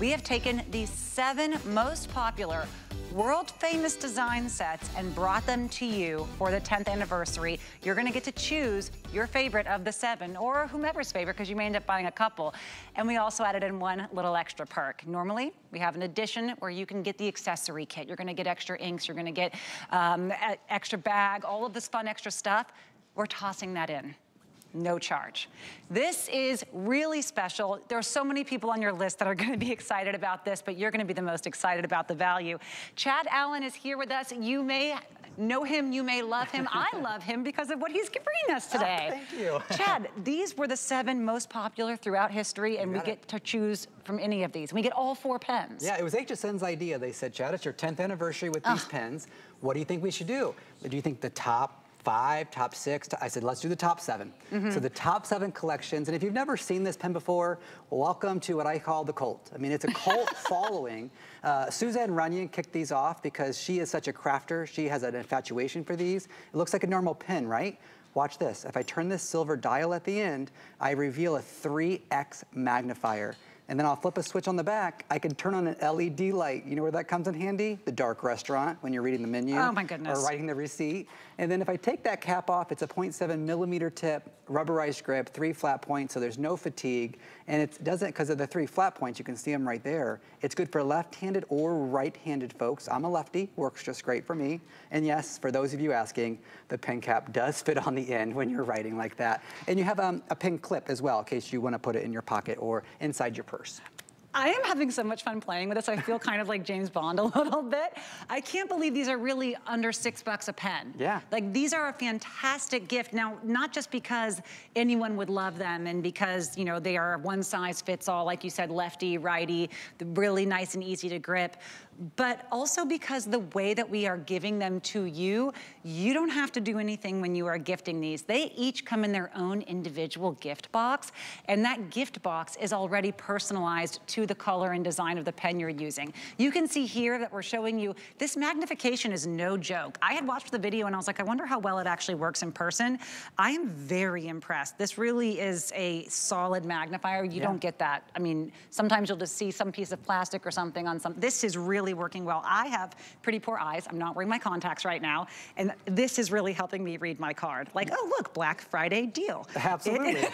We have taken the seven most popular world famous design sets and brought them to you for the 10th anniversary. You're gonna get to choose your favorite of the seven or whomever's favorite because you may end up buying a couple. And we also added in one little extra perk. Normally, we have an addition where you can get the accessory kit. You're gonna get extra inks, you're gonna get um, extra bag, all of this fun extra stuff. We're tossing that in no charge. This is really special. There are so many people on your list that are gonna be excited about this, but you're gonna be the most excited about the value. Chad Allen is here with us. You may know him, you may love him. I love him because of what he's bringing us oh, today. Oh, thank you. Chad, these were the seven most popular throughout history and we it. get to choose from any of these. We get all four pens. Yeah, it was HSN's idea. They said, Chad, it's your 10th anniversary with these pens. What do you think we should do? Do you think the top five, top six. I said, let's do the top 7 mm -hmm. So the top seven collections. And if you've never seen this pen before, welcome to what I call the cult. I mean, it's a cult following. Uh, Suzanne Runyan kicked these off because she is such a crafter. She has an infatuation for these. It looks like a normal pen, right? Watch this. If I turn this silver dial at the end, I reveal a 3X magnifier and then I'll flip a switch on the back. I can turn on an LED light. You know where that comes in handy? The dark restaurant when you're reading the menu. Oh my goodness. Or writing the receipt. And then if I take that cap off, it's a 0.7 millimeter tip, rubberized grip, three flat points, so there's no fatigue. And it doesn't, because of the three flat points, you can see them right there. It's good for left-handed or right-handed folks. I'm a lefty, works just great for me. And yes, for those of you asking, the pen cap does fit on the end when you're writing like that. And you have um, a pen clip as well, in case you want to put it in your pocket or inside your purse. I am having so much fun playing with this. I feel kind of like James Bond a little bit. I can't believe these are really under six bucks a pen. Yeah. Like these are a fantastic gift. Now, not just because anyone would love them and because, you know, they are one size fits all, like you said, lefty, righty, really nice and easy to grip, but also because the way that we are giving them to you, you don't have to do anything when you are gifting these. They each come in their own individual gift box, and that gift box is already personalized to the color and design of the pen you're using. You can see here that we're showing you, this magnification is no joke. I had watched the video and I was like, I wonder how well it actually works in person. I am very impressed. This really is a solid magnifier. You yeah. don't get that. I mean, sometimes you'll just see some piece of plastic or something on some, this is really working well. I have pretty poor eyes. I'm not wearing my contacts right now. And this is really helping me read my card. Like, oh, look, Black Friday deal. Absolutely.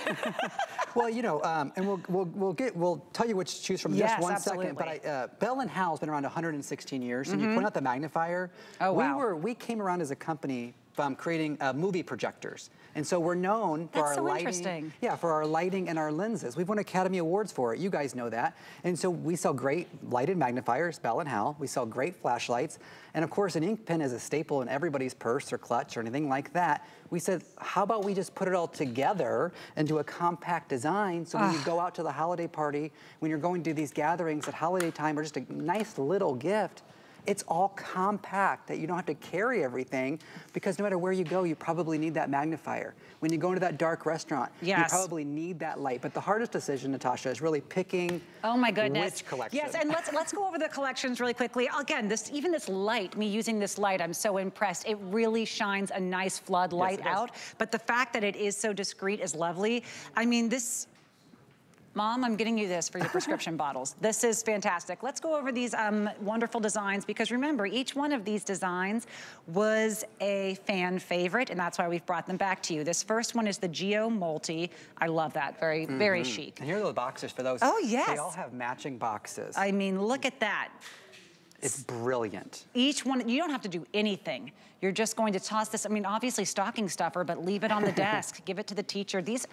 well, you know, um, and we'll, we'll, we'll, get, we'll tell you which to choose from yes, just one absolutely. second. But I, uh, Bell and Howell's been around 116 years. Mm -hmm. And you mm-hmm. point out the magnifier. Oh, wow. We, were, we came around as a company um, creating uh, movie projectors. And so we're known for That's our so lighting. Yeah, for our lighting and our lenses. We've won Academy Awards for it. You guys know that. And so we sell great lighted magnifiers, Bell and Howell. We sell great flashlights. And of course, an ink pen is a staple in everybody's purse or clutch or anything like that. We said, how about we just put it all together into a compact design so when you ah. go out to the holiday party, when you're going to these gatherings at holiday time or just a nice little gift, it's all compact that you don't have to carry everything because no matter where you go, you probably need that magnifier. When you go into that dark restaurant, yes. you probably need that light. But the hardest decision, Natasha, is really picking oh my goodness. which collection. Yes, and let's let's go over the collections really quickly. Again, this even this light, me using this light, I'm so impressed. It really shines a nice flood light yes, out. But the fact that it is so discreet is lovely. I mean, this Mom, I'm getting you this for your prescription bottles. This is fantastic. Let's go over these um, wonderful designs because remember, each one of these designs was a fan favorite and that's why we've brought them back to you. This first one is the Geo Multi. I love that, very, mm -hmm. very chic. And here are the boxes for those. Oh, yes. They all have matching boxes. I mean, look at that. It's brilliant. Each one, you don't have to do anything. You're just going to toss this, I mean, obviously stocking stuffer, but leave it on the desk. Give it to the teacher. These,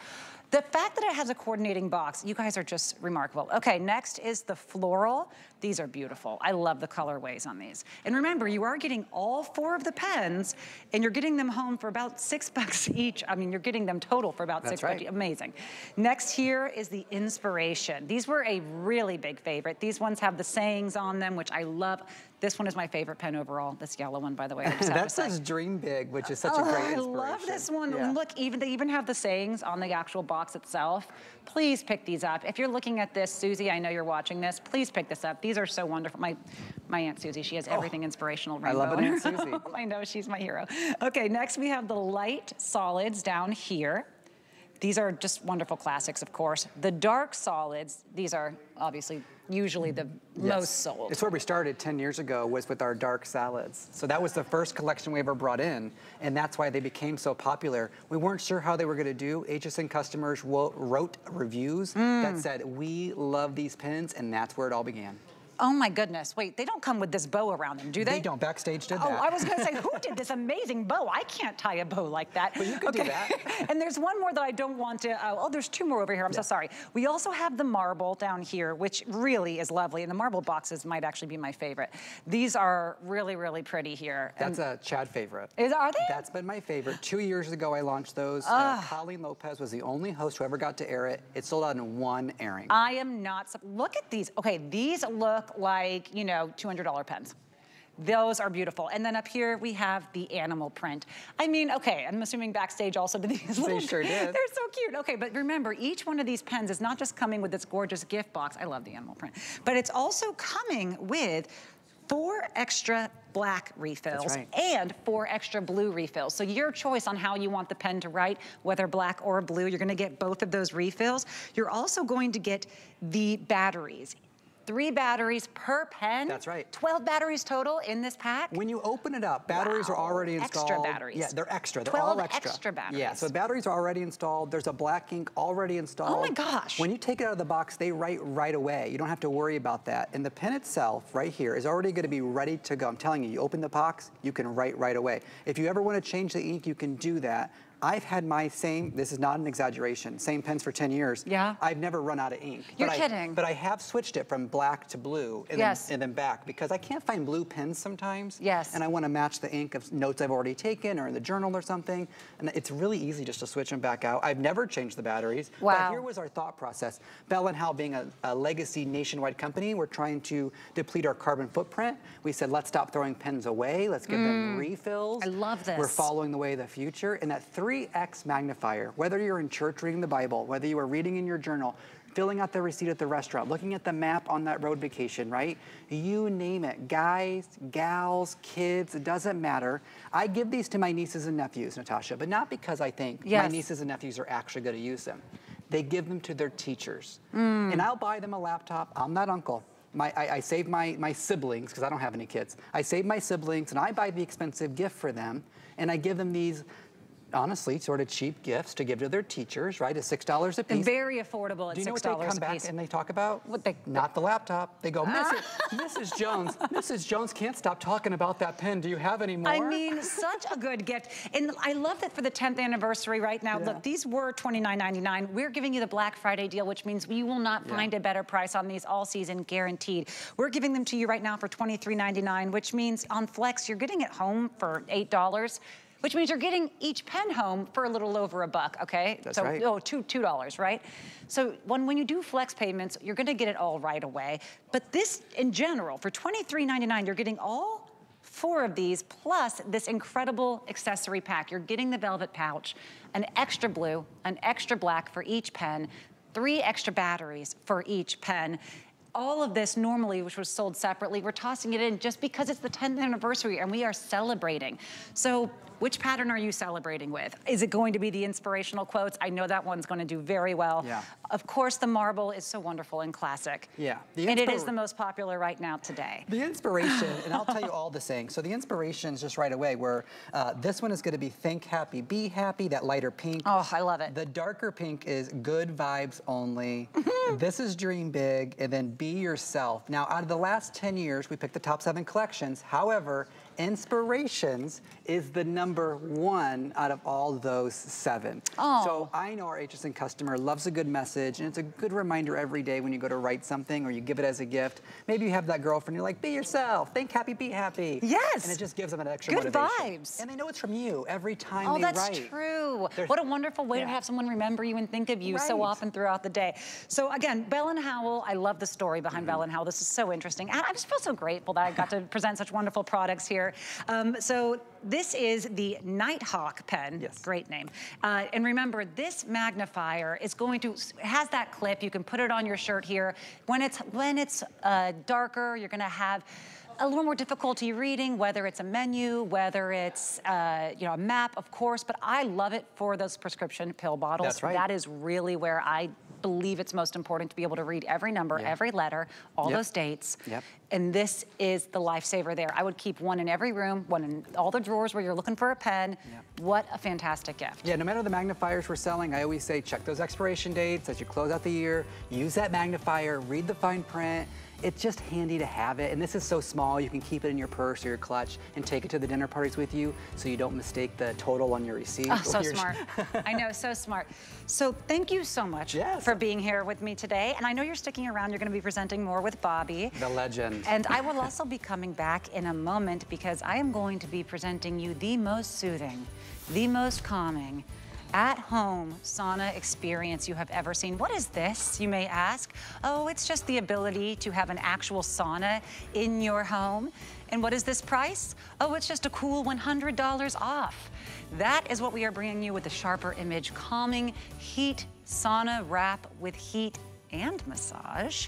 the fact that it has a coordinating box, you guys are just remarkable. Okay, next is the floral. These are beautiful. I love the colorways on these. And remember, you are getting all four of the pens and you're getting them home for about six bucks each. I mean, you're getting them total for about That's six right. bucks. Amazing. Next here is the inspiration. These were a really big favorite. These ones have the sayings on them, which I love. This one is my favorite pen overall. This yellow one, by the way. that says dream big, which is such oh, a great inspiration. I love this one. Yeah. Look, even they even have the sayings on the actual box itself. Please pick these up. If you're looking at this, Susie, I know you're watching this. Please pick this up. These are so wonderful. My my Aunt Susie, she has oh, everything oh, inspirational rainbow. I love it, Aunt Susie. I know, she's my hero. Okay, next we have the light solids down here. These are just wonderful classics, of course. The dark solids, these are obviously usually the Yes. most sold. It's where we started 10 years ago was with our dark salads. So that was the first collection we ever brought in, and that's why they became so popular. We weren't sure how they were gonna do. HSN customers wrote reviews Mm. that said, we love these pins, and that's where it all began. Oh my goodness, wait, they don't come with this bow around them, do they? They don't, Backstage did Oh, that. Oh, I was gonna say, who did this amazing bow? I can't tie a bow like that. But you could do that. and there's one more that I don't want to, uh, oh, there's two more over here, I'm so sorry. We also have the marble down here, which really is lovely, and the marble boxes might actually be my favorite. These are really, really pretty here. That's a Chad favorite. Is- are they? That's been my favorite. Two years ago, I launched those. Uh, Colleen Lopez was the only host who ever got to air it. It sold out in one airing. I am not, look at these. Okay, these look like, you know, $200 pens. Those are beautiful. And then up here we have the animal print. I mean, okay, I'm assuming backstage also did these little, They sure did. They're so cute. Okay, but remember, each one of these pens is not just coming with this gorgeous gift box. I love the animal print. But it's also coming with four extra black refills right. and four extra blue refills. So your choice on how you want the pen to write, whether black or blue, you're gonna get both of those refills. You're also going to get the batteries. Three batteries per pen. That's right. 12 batteries total in this pack. When you open it up, batteries are Wow. already Extra installed. batteries. Yeah, they're extra. They're 12 all extra. extra batteries. Yeah, so batteries are already installed. There's a black ink already installed. Oh my gosh. When you take it out of the box, they write right away. You don't have to worry about that. And the pen itself, right here, is already going to be ready to go. I'm telling you, you open the box, you can write right away. If you ever want to change the ink, you can do that. I've had my same, this is not an exaggeration, same pens for 10 years. Yeah? I've never run out of ink. You're but I- kidding. but I have switched it from black to blue and, Yes. then, and then back because I can't find blue pens sometimes. Yes. And I want to match the ink of notes I've already taken or in the journal or something. And it's really easy just to switch them back out. I've never changed the batteries. But Wow. here was our thought process. Bell and Howell being a, a legacy nationwide company, we're trying to deplete our carbon footprint. We said, let's stop throwing pens away. Let's give them refills. Mm. I love this. We're following the way of the future. And that 3X magnifier, whether you're in church reading the Bible, whether you are reading in your journal, filling out the receipt at the restaurant, looking at the map on that road vacation, right? You name it. Guys, gals, kids, it doesn't matter. I give these to my nieces and nephews, Natasha, but not because I think my nieces and nephews are actually going to use them. They give them to their teachers. Mm. And I'll buy them a laptop. I'm that uncle. My, I, I save my, my siblings, because I don't have any kids. I save my siblings and I buy the expensive gift for them. And I give them these, honestly, sort of cheap gifts to give to their teachers, right? At $6 a piece. Very affordable at Do you know 6 what they come back and they talk about? What they- Not the laptop. They go, Mrs. Ah! Mrs. Jones, Mrs. Jones can't stop talking about that pen. Do you have any more? I mean, such a good gift. And I love that for the 10th anniversary right now. Yeah. Look, these were $29.99. We're giving you the Black Friday deal, which means you will not Yeah. find a better price on these all season guaranteed. We're giving them to you right now for $23.99, which means on Flex, you're getting it home for $8. Which means you're getting each pen home for a little over a buck, okay? That's so, right. Oh, two two dollars, right? So when when you do flex payments, you're going to get it all right away. But this, in general, for $23.99, you're getting all four of these plus this incredible accessory pack. You're getting the velvet pouch, an extra blue, an extra black for each pen, three extra batteries for each pen. All of this normally, which was sold separately, we're tossing it in just because it's the 10th anniversary and we are celebrating. So which pattern are you celebrating with? Is it going to be the inspirational quotes? I know that one's going to do very well. Yeah. Of course, the marble is so wonderful and classic. Yeah, And it is the most popular right now today. The inspiration, and I'll tell you all the sayings. So the inspiration is just right away where uh, this one is going to be think happy, be happy, that lighter pink. Oh, I love it. The darker pink is good vibes only. Mm-hmm. this is dream big, and then be yourself. Now, out of the last 10 years, we picked the top seven collections. However, Inspirations is the number one out of all those seven. Oh. So I know our HSN customer loves a good message, and it's a good reminder every day when you go to write something or you give it as a gift. Maybe you have that girlfriend, you're like, be yourself, think happy, be happy. Yes. And it just gives them an extra Good motivation. vibes. And they know it's from you every time Oh, they write. Oh, that's true. There's- what a wonderful way to have someone remember you and think of you so often throughout the day. So again, Bell and Howell, I love the story behind mm-hmm. Bell and Howell. This is so interesting. And I just feel so grateful that I got to present such wonderful products here. Here. Um, so this is the Nighthawk pen. Yes. Great name. Uh, and remember, this magnifier is going to, has that clip. You can put it on your shirt here. When it's, when it's uh, darker, you're gonna have a little more difficulty reading, whether it's a menu, whether it's uh, you know a map, of course. But I love it for those prescription pill bottles. That's right. That is really where I believe it's most important to be able to read every number, Yeah. every letter, all Yep. those dates. Yep. And this is the lifesaver there. I would keep one in every room, one in all the drawers where you're looking for a pen. Yep. What a fantastic gift. Yeah, no matter the magnifiers we're selling, I always say check those expiration dates as you close out the year. Use that magnifier, read the fine print. It's just handy to have it. And this is so small, you can keep it in your purse or your clutch and take it to the dinner parties with you so you don't mistake the total on your receipt. Oh, so your- smart. I know, so smart. So thank you so much Yes. for being here with me today. And I know you're sticking around. You're going to be presenting more with Bobbi. The legend. And I will also be coming back in a moment because I am going to be presenting you the most soothing, the most calming, at-home sauna experience you have ever seen. What is this, you may ask? Oh, it's just the ability to have an actual sauna in your home. And what is this price? Oh, it's just a cool $100 off. That is what we are bringing you with the Sharper Image Calming Heat Sauna Wrap with Heat and massage.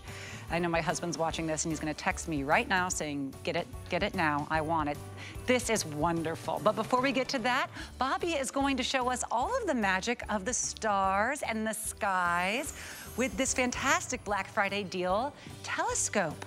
I know my husband's watching this and he's gonna text me right now saying, get it, get it now, I want it. This is wonderful. But before we get to that, Bobbi is going to show us all of the magic of the stars and the skies with this fantastic Black Friday deal, Telescope.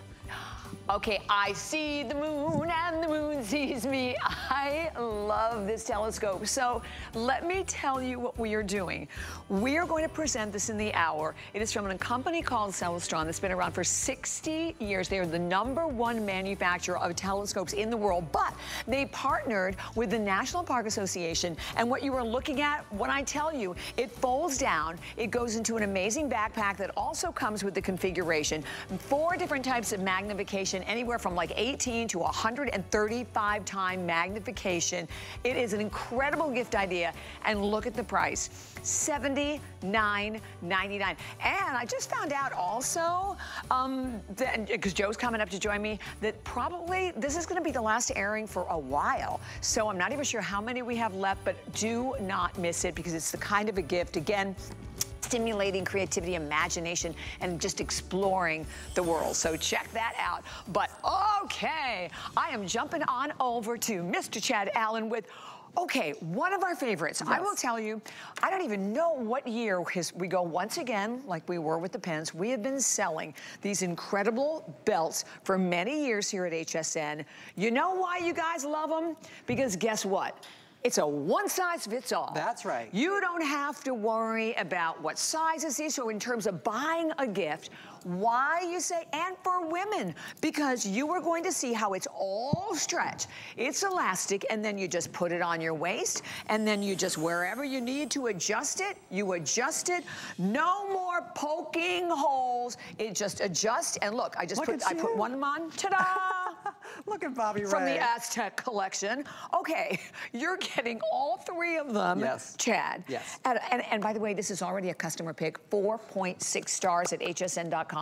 Okay, I see the moon and the moon sees me. I love this telescope. So let me tell you what we are doing. We are going to present this in the hour. It is from a company called Celestron that's been around for 60 years. They are the number one manufacturer of telescopes in the world, but they partnered with the National Park Association. And what you are looking at, when I tell you, it folds down, it goes into an amazing backpack that also comes with the configuration. Four different types of magnification, anywhere from like 18 to 135 time magnification. It is an incredible gift idea. And look at the price. $79.99. And I just found out also, um, because Joe's coming up to join me, that probably this is going to be the last airing for a while. So I'm not even sure how many we have left, but do not miss it because it's the kind of a gift, again, stimulating creativity, imagination, and just exploring the world. So check that out. But okay, I am jumping on over to Mr. Chad Allen with Okay, one of our favorites. I will tell you, I don't even know what year his, we go once again, like we were with the pens. We have been selling these incredible belts for many years here at HSN. You know why you guys love them? Because guess what? It's a one size fits all. That's right. You don't have to worry about what sizes these. So in terms of buying a gift, why you say, and for women, because you are going to see how it's all stretch. It's elastic, and then you just put it on your waist, and then you just, wherever you need to adjust it, you adjust it. No more poking holes. It just adjusts, and look, I just Look put, I put one on, ta-da! Look at Bobbi from the Aztec collection. Okay, you're getting all three of them, Yes. Chad. Yes. And, and, and by the way, this is already a customer pick, 4.6 stars at hsn.com.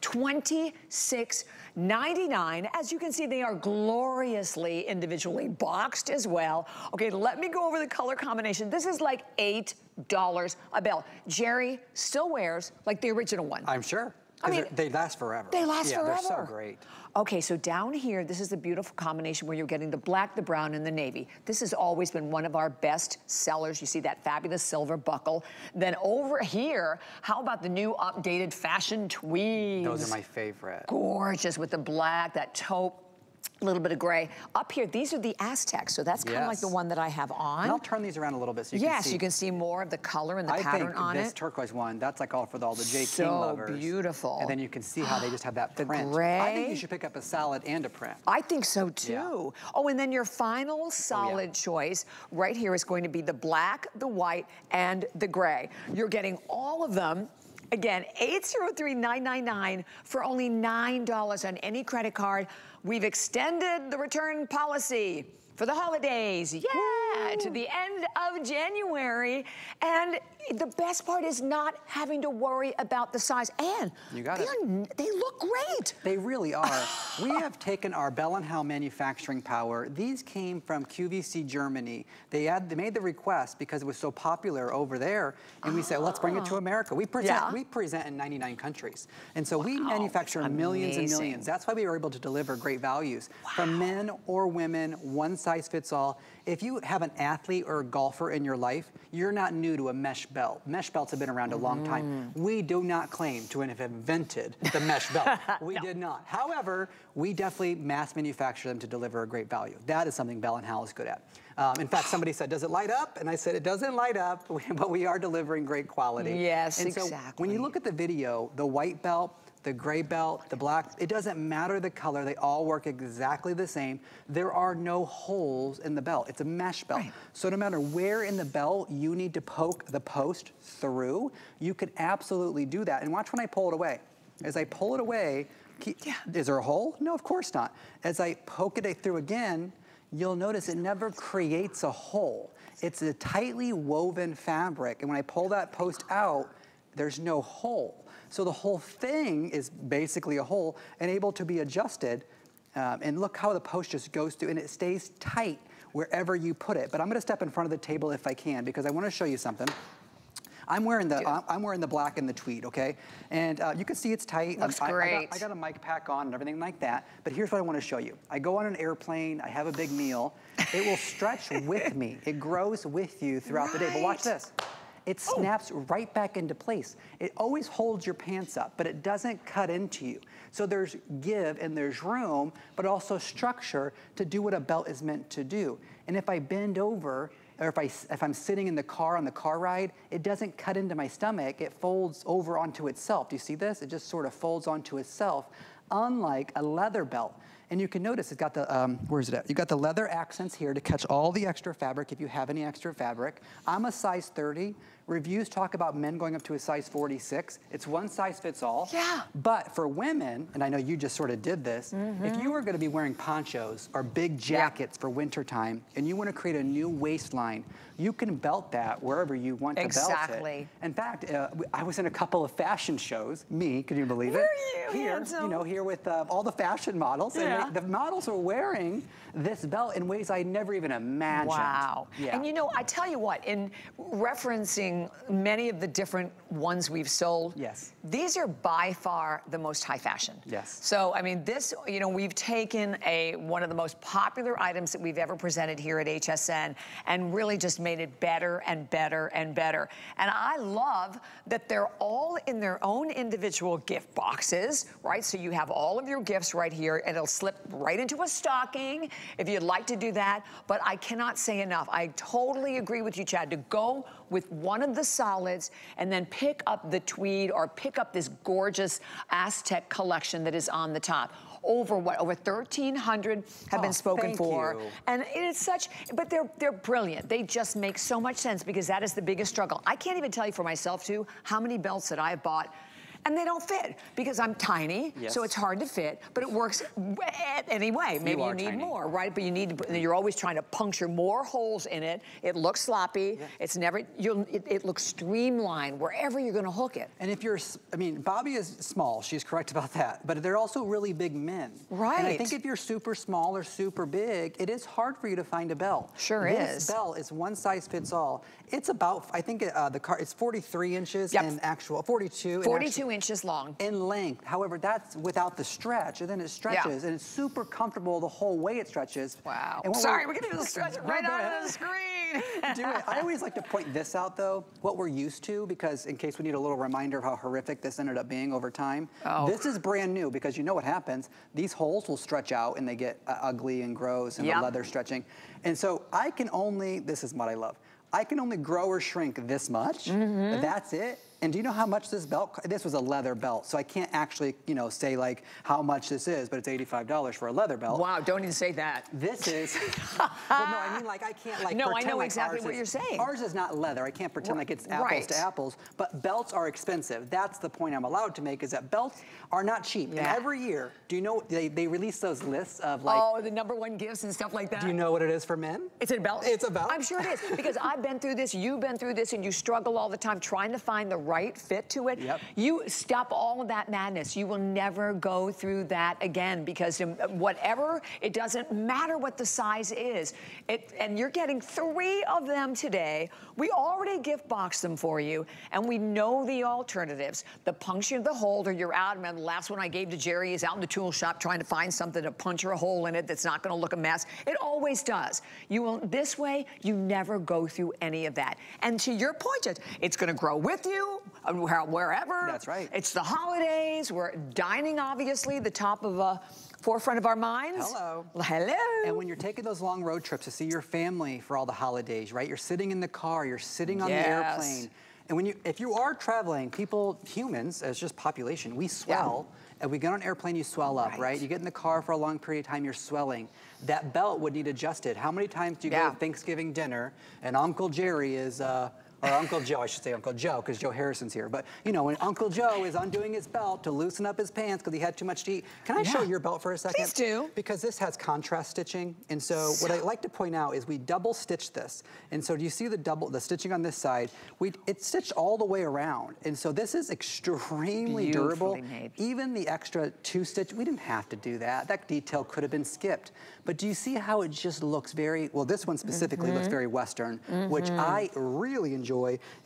26.99. As you can see, they are gloriously individually boxed as well. Okay, let me go over the color combination. This is like $8 a bell. Jerry still wears like the original one. I'm sure. I mean, they're- last forever. They last yeah, forever. They're so great. Okay, so down here, this is a beautiful combination where you're getting the black, the brown, and the navy. This has always been one of our best sellers. You see that fabulous silver buckle. Then over here, how about the new updated fashion tweeds? Those are my favorite. Gorgeous with the black, that taupe. A little bit of gray. Up here, these are the Aztecs, so that's kind of like the one that I have on. And I'll turn these around a little bit so you yes, can see. Yes, you can see more of the color and the I pattern think on this turquoise one, that's like all for all the Jay King So beautiful. And then you can see how they just have that The print. I think you should pick up a salad and a print. I think so too. Yeah. Oh, and then your final oh, solid choice right here is going to be the black, the white, and the gray. You're getting all of them. Again, 803-999 for only $9 on any credit card. We've extended the return policy for the holidays. Yeah, to the end of January. And the best part is not having to worry about the size. And You got they, it. Are, they look great. They really are. we have taken our Bell and Howell manufacturing power. These came from QVC Germany. They had they made the request because it was so popular over there, and we said, let's bring it to ah. America. We present Yeah. we present in 99 countries, and so we manufacture millions and millions. That's why we were able to deliver great values from men or women. One size fits all. If you have an athlete or a golfer in your life, you're not new to a mesh belt. Mesh belts have been around a long time. We do not claim to have invented the mesh belt. We did not. However, we definitely mass manufacture them to deliver a great value. That is something Bell and Howell is good at. Um, in fact, somebody said, "Does it light up?" And I said, "It doesn't light up, but we are delivering great quality." Yes, and so when you look at the video, the white belt, the gray belt, the black, it doesn't matter the color, they all work exactly the same. There are no holes in the belt. It's a mesh belt. Right. So no matter where in the belt you need to poke the post through, you can absolutely do that. And watch when I pull it away. As I pull it away, keep- is there a hole? No, of course not. As I poke it through again, you'll notice it never creates a hole. It's a tightly woven fabric. And when I pull that post out, there's no hole. So the whole thing is basically a hole and able to be adjusted. Um, and look how the post just goes through and it stays tight wherever you put it. But I'm gonna step in front of the table if I can because I wanna show you something. I'm wearing the I'm- I'm wearing the black and the tweed, okay? And uh, you can see it's tight. Looks I- I got- great. I got a mic pack on and everything like that. But here's what I want to show you. I go on an airplane. I have a big meal. It will stretch with me. It grows with you throughout the day. But watch this. It snaps right back into place. It always holds your pants up, but it doesn't cut into you. So there's give and there's room, but also structure to do what a belt is meant to do. And if I bend over, or if, I, if I'm sitting in the car on the car ride, it doesn't cut into my stomach. It folds over onto itself. Do you see this? It just sort of folds onto itself, unlike a leather belt. And you can notice it's got the, um, where's it at? You got the leather accents here to catch all the extra fabric if you have any extra fabric. I'm a size 30. Reviews talk about men going up to a size 46. It's one size fits all. Yeah. But for women, and I know you just sort of did this, if you were gonna be wearing ponchos or big jackets for wintertime and you wanna create a new waistline, you can belt that wherever you want to belt it. Exactly. In fact, uh, I was in a couple of fashion shows, me, can you believe Were it? you Here, handsome? you know, here with uh, all the fashion models. and Yeah. they- the models are wearing this belt in ways I never even imagined. Wow. Yeah. And you know, I tell you what, in referencing many of the different ones we've sold, Yes. these are by far the most high fashion. Yes. So, I mean, this, you know, we've taken a one of the most popular items that we've ever presented here at HSN and really just made it better and better and better. And I love that they're all in their own individual gift boxes, right? So you have all of your gifts right here and it'll slip right into a stocking if you'd like to do that. But I cannot say enough. I totally agree with you, Chad, to go with one of the solids and then pick up the tweed or pick up this gorgeous Aztec collection that is on the top. Over what? Over 1,300 have Oh, been spoken for. you. And it's such, but they're they're brilliant. They just make so much sense because that is the biggest struggle. I can't even tell you for myself too how many belts that I have bought. And they don't fit because I'm tiny, Yes. so it's hard to fit. But it works anyway. Maybe you, are need tiny. more, right? But you need to. You're always trying to puncture more holes in it. It looks sloppy. It's never. You'll. It, it looks streamlined wherever you're going to hook it. And if you're, I mean, Bobbi is small, she's correct about that, but they're also really big men. Right. And I think if you're super small or super big, it is hard for you to find a belt. Sure this is. belt is one size fits all. It's about, I think uh, the car, it's 43 inches Yep. in actual, 42 in 42 actual- inches long. in length. However, that's without the stretch, and then it stretches, and it's super comfortable the whole way it stretches. Wow. Sorry, we're- we're going to stretch right out of the screen. do it. I always like to point this out, though, what we're used to, because in case we need a little reminder of how horrific this ended up being over time. Oh. This is brand new, because you know what happens. These holes will stretch out, and they get uh, ugly and gross, and Yep. the leather stretching. And so I can only, this is what I love, I can only grow or shrink this much. Mm-hmm. That's it. And do you know how much this belt, this was a leather belt, so I can't actually, you know, say like how much this is, but it's $85 for a leather belt. Wow, don't even say that. This is, well, no, I mean like I can't like No, I know like exactly what is- you're saying. Ours is not leather. I can't pretend like it's apples right. to apples, but belts are expensive. That's the point I'm allowed to make is that belts are not cheap. Yeah. And every year, do you know, they, they release those lists of like, oh, the number one gifts and stuff like that. do you know what it is for men? It's a belt? It's a belt. I'm sure it is because I've been through this, you've been through this, and you struggle all the time trying to find the right fit to it. Yep. You stop all of that madness. You will never go through that again because whatever, it doesn't matter what the size is. It, and you're getting three of them today. We already gift boxed them for you, and we know the alternatives. The puncture of the holder, you're out. Remember, the last one I gave to Jerry is out in the tool shop trying to find something to puncture a hole in it that's not going to look a mess. It always does. You will this way, you never go through any of that. And to your point, it's going to grow with you wherever. That's right. It's the holidays. We're dining, obviously, the top of a forefront of our minds. Hello. Hello. And when you're taking those long road trips to see your family for all the holidays, right? You're sitting in the car, you're sitting on Yes. the airplane. And when you, if you are traveling, people, humans, as just population, we swell. And we get on an airplane, you swell up, right. Right. You get in the car for a long period of time, you're swelling. That belt would need adjusted. How many times do you go to Thanksgiving dinner and Uncle Jerry is, uh, or Uncle Joe, I should say Uncle Joe, because Joe Harrison's here. But you know, when Uncle Joe is undoing his belt to loosen up his pants because he had too much to eat. Can I show your belt for a second? Please do. Because this has contrast stitching, and so, what I like to point out is we double stitch this. And so do you see the double, the stitching on this side? We it's stitched all the way around, and so this is extremely durable. Made. Even the extra two stitch, we didn't have to do that. That detail could have been skipped. But do you see how it just looks very? Well, this one specifically looks mm-hmm. very Western, which mm-hmm. I really enjoy.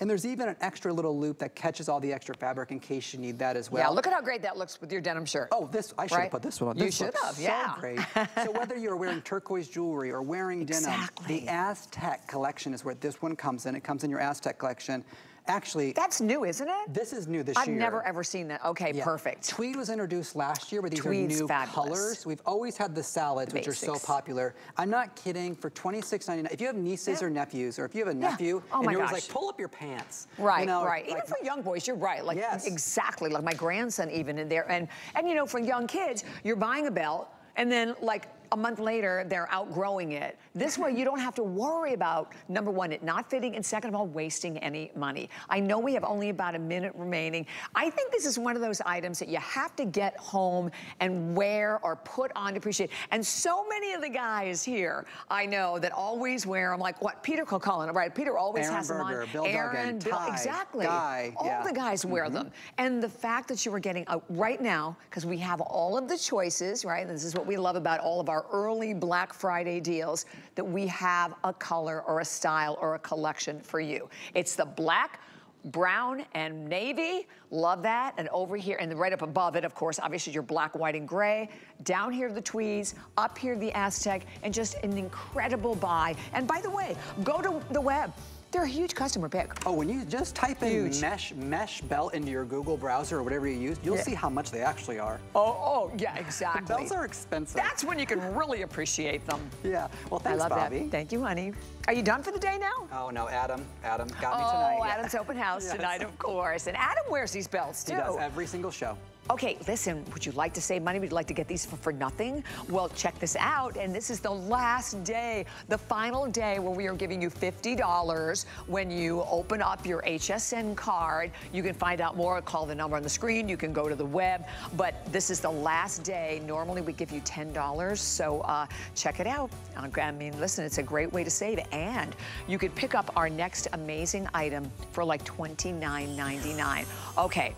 And there's even an extra little loop that catches all the extra fabric in case you need that as well. yeah, look at how great that looks with your denim shirt. Oh, this I should Right? have put this one on. You This should looks have, so yeah. great. so whether you're wearing turquoise jewelry or wearing denim, the Aztec collection is where this one comes in. It comes in your Aztec collection. Actually, That's new, isn't it? this is new this year. I've never ever seen that. Okay, Yeah. perfect. Tweed was introduced last year, but these Tweed's are new fabulous. colors. We've always had the salads, The which are so popular. I'm not kidding. For $26.99, if you have nieces Yeah. or nephews, or if you have a Yeah. nephew, Oh and you're like, pull up your pants. Right, you Right, know, right. like even for young boys, you're right. Like Yes. exactly, like my grandson even in there. And and you know, for young kids, you're buying a belt and then like a month later, they're outgrowing it. This way, you don't have to worry about, number one, it not fitting, and second of all, wasting any money. I know we have only about a minute remaining. I think this is one of those items that you have to get home and wear or put on to appreciate. And so many of the guys here, I know, that always wear, I'm like what Peter Culcullen, right? Peter always Aaron has them on. Bill Aaron, Duggan, Bill, Ty, exactly. Guy, All yeah. the guys wear mm-hmm. them. And the fact that you are getting out right now, because we have all of the choices, right? This is what we love about all of our early Black Friday deals, that we have a color or a style or a collection for you. It's the black, brown, and navy. Love that. And over here, and right up above it, of course, obviously your black, white, and gray. Down here, the tweeds. Up here, the Aztec. And just an incredible buy. And by the way, go to the web. They're a huge customer pick. Oh, when you just type in mesh mesh belt into your Google browser or whatever you use, you'll Yeah. see how much they actually are. Oh, oh, yeah, exactly. Belts are expensive. That's when you can really appreciate them. yeah. Well, thanks, I love Bobbi. that. Thank you, honey. Are you done for the day now? Oh no, Adam. Adam got me oh, tonight. Yeah. Adam's open house Yes. tonight, of course. And Adam wears these belts too. He does every single show. Okay, listen, would you like to save money? Would you like to get these for, for nothing? Well, check this out. And this is the last day, the final day where we are giving you $50 when you open up your HSN card. You can find out more, call the number on the screen. You can go to the web. But this is the last day. Normally we give you $10. So uh, check it out. I mean, listen, it's a great way to save. And you could pick up our next amazing item for like $29.99. Okay,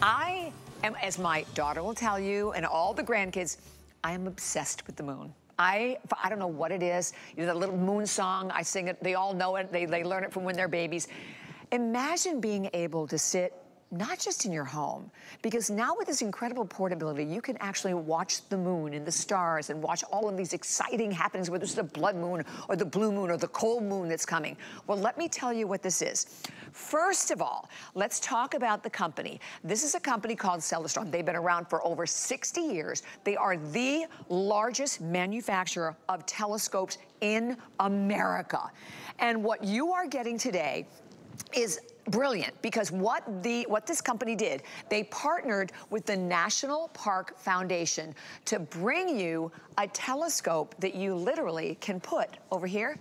I am, as my daughter will tell you, and all the grandkids, I am obsessed with the moon. I, I don't know what it is. You know, that little moon song, I sing it, they all know it, they, they learn it from when they're babies. Imagine being able to sit not just in your home, because now with this incredible portability, you can actually watch the moon and the stars and watch all of these exciting happenings, whether it's the blood moon or the blue moon or the cold moon that's coming. Well, let me tell you what this is. First of all, let's talk about the company. This is a company called Celestron. They've been around for over 60 years. They are the largest manufacturer of telescopes in America. And what you are getting today is brilliant because what the what this company did, they partnered with the National Park Foundation to bring you a telescope that you literally can put over here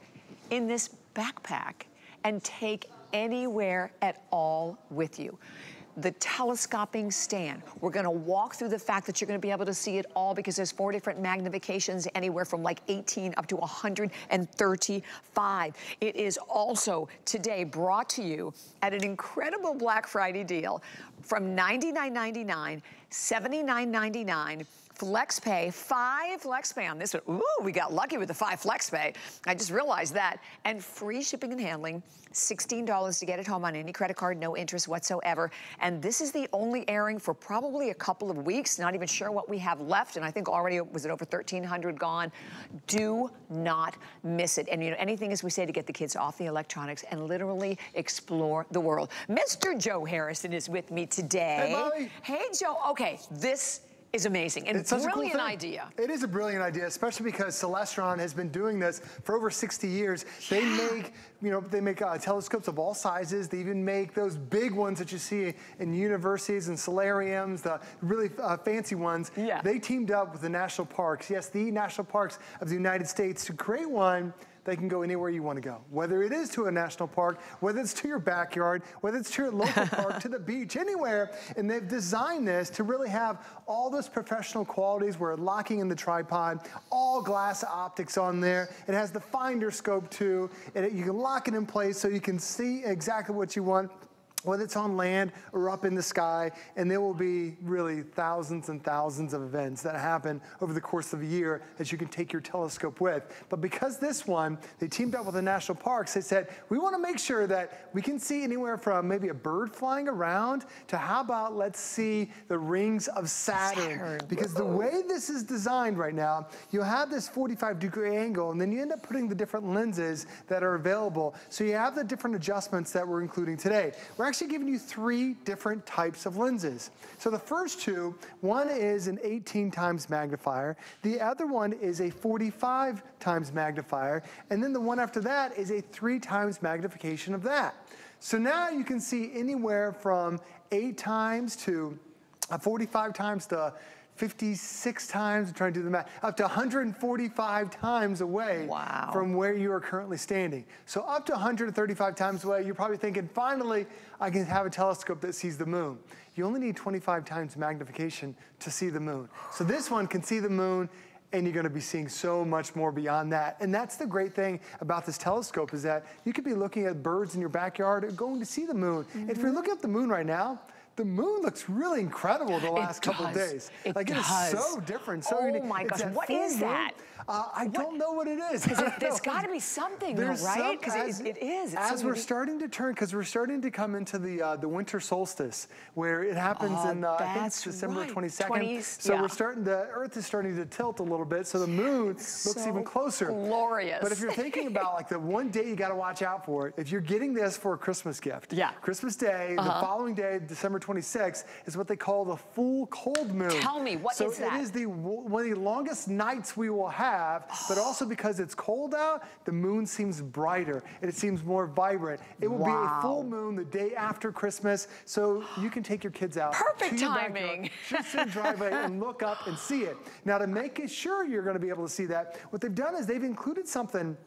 in this backpack and take anywhere at all with you the telescoping stand. We're gonna walk through the fact that you're gonna be able to see it all because there's four different magnifications, anywhere from like 18 up to 135. It is also today brought to you at an incredible Black Friday deal from $99.99, $79.99, flex pay, five FlexPay on this one. Ooh, we got lucky with the five FlexPay. I just realized that. And free shipping and handling, $16 to get it home on any credit card, no interest whatsoever. And this is the only airing for probably a couple of weeks, not even sure what we have left. And I think already was it over 1,300 gone. Do not miss it. And you know, anything as we say to get the kids off the electronics and literally explore the world. Mr. Joe Harrison is with me today. Hey, Molly. Hey, Joe. Okay, this is amazing and it's such brilliant a cool idea. It is a brilliant idea, especially because Celestron has been doing this for over 60 years. Yeah. They make, you know, they make uh, telescopes of all sizes. They even make those big ones that you see in universities and solariums, the really uh, fancy ones. Yeah. They teamed up with the national parks, yes, the national parks of the United States to create one they can go anywhere you want to go. Whether it is to a national park, whether it's to your backyard, whether it's to your local park, to the beach, anywhere. And they've designed this to really have all those professional qualities where it's locking in the tripod, all glass optics on there. It has the finder scope too. And you can lock it in place so you can see exactly what you want whether it's on land or up in the sky, and there will be really thousands and thousands of events that happen over the course of a year that you can take your telescope with. But because this one, they teamed up with the national parks, they said, we want to make sure that we can see anywhere from maybe a bird flying around to how about let's see the rings of Saturn. Saturn. Because Whoa. the way this is designed right now, you have this 45 degree angle, and then you end up putting the different lenses that are available. So you have the different adjustments that we're including today. We're actually giving you three different types of lenses. So the first two, one is an 18 times magnifier, the other one is a 45 times magnifier, and then the one after that is a three times magnification of that. So now you can see anywhere from eight times to uh, 45 times to 56 times, I'm trying to do the math, up to 145 times away wow. from where you are currently standing. So up to 135 times away, you're probably thinking, finally, I can have a telescope that sees the moon. You only need 25 times magnification to see the moon. So this one can see the moon and you're gonna be seeing so much more beyond that. And that's the great thing about this telescope is that you could be looking at birds in your backyard or going to see the moon. Mm -hmm. If you're looking at the moon right now, the moon looks really incredible the last couple days. It like does. it is so different. So oh unique. my gosh, what is that? Uh, I what? don't know what it is. It, there's got to be something, though, right? Because it, it is. It's as so we're starting to turn, because we're starting to come into the uh, the winter solstice, where it happens oh, in uh, I think it's December right. 22nd. 20s, so yeah. we're starting. The Earth is starting to tilt a little bit, so the moon looks so even closer. Glorious. But if you're thinking about like the one day you got to watch out for, it, if you're getting this for a Christmas gift, yeah, Christmas Day, -huh. the uh-huh. following day, December 26th, is what they call the full cold moon. Tell me, what so is that? So it is the one of the longest nights we will have, but also because it's cold out, the moon seems brighter and it seems more vibrant. It will wow. be a full moon the day after Christmas, so you can take your kids out. Perfect timing. Just in the driveway and look up and see it. Now to make it sure you're gonna be able to see that, what they've done is they've included something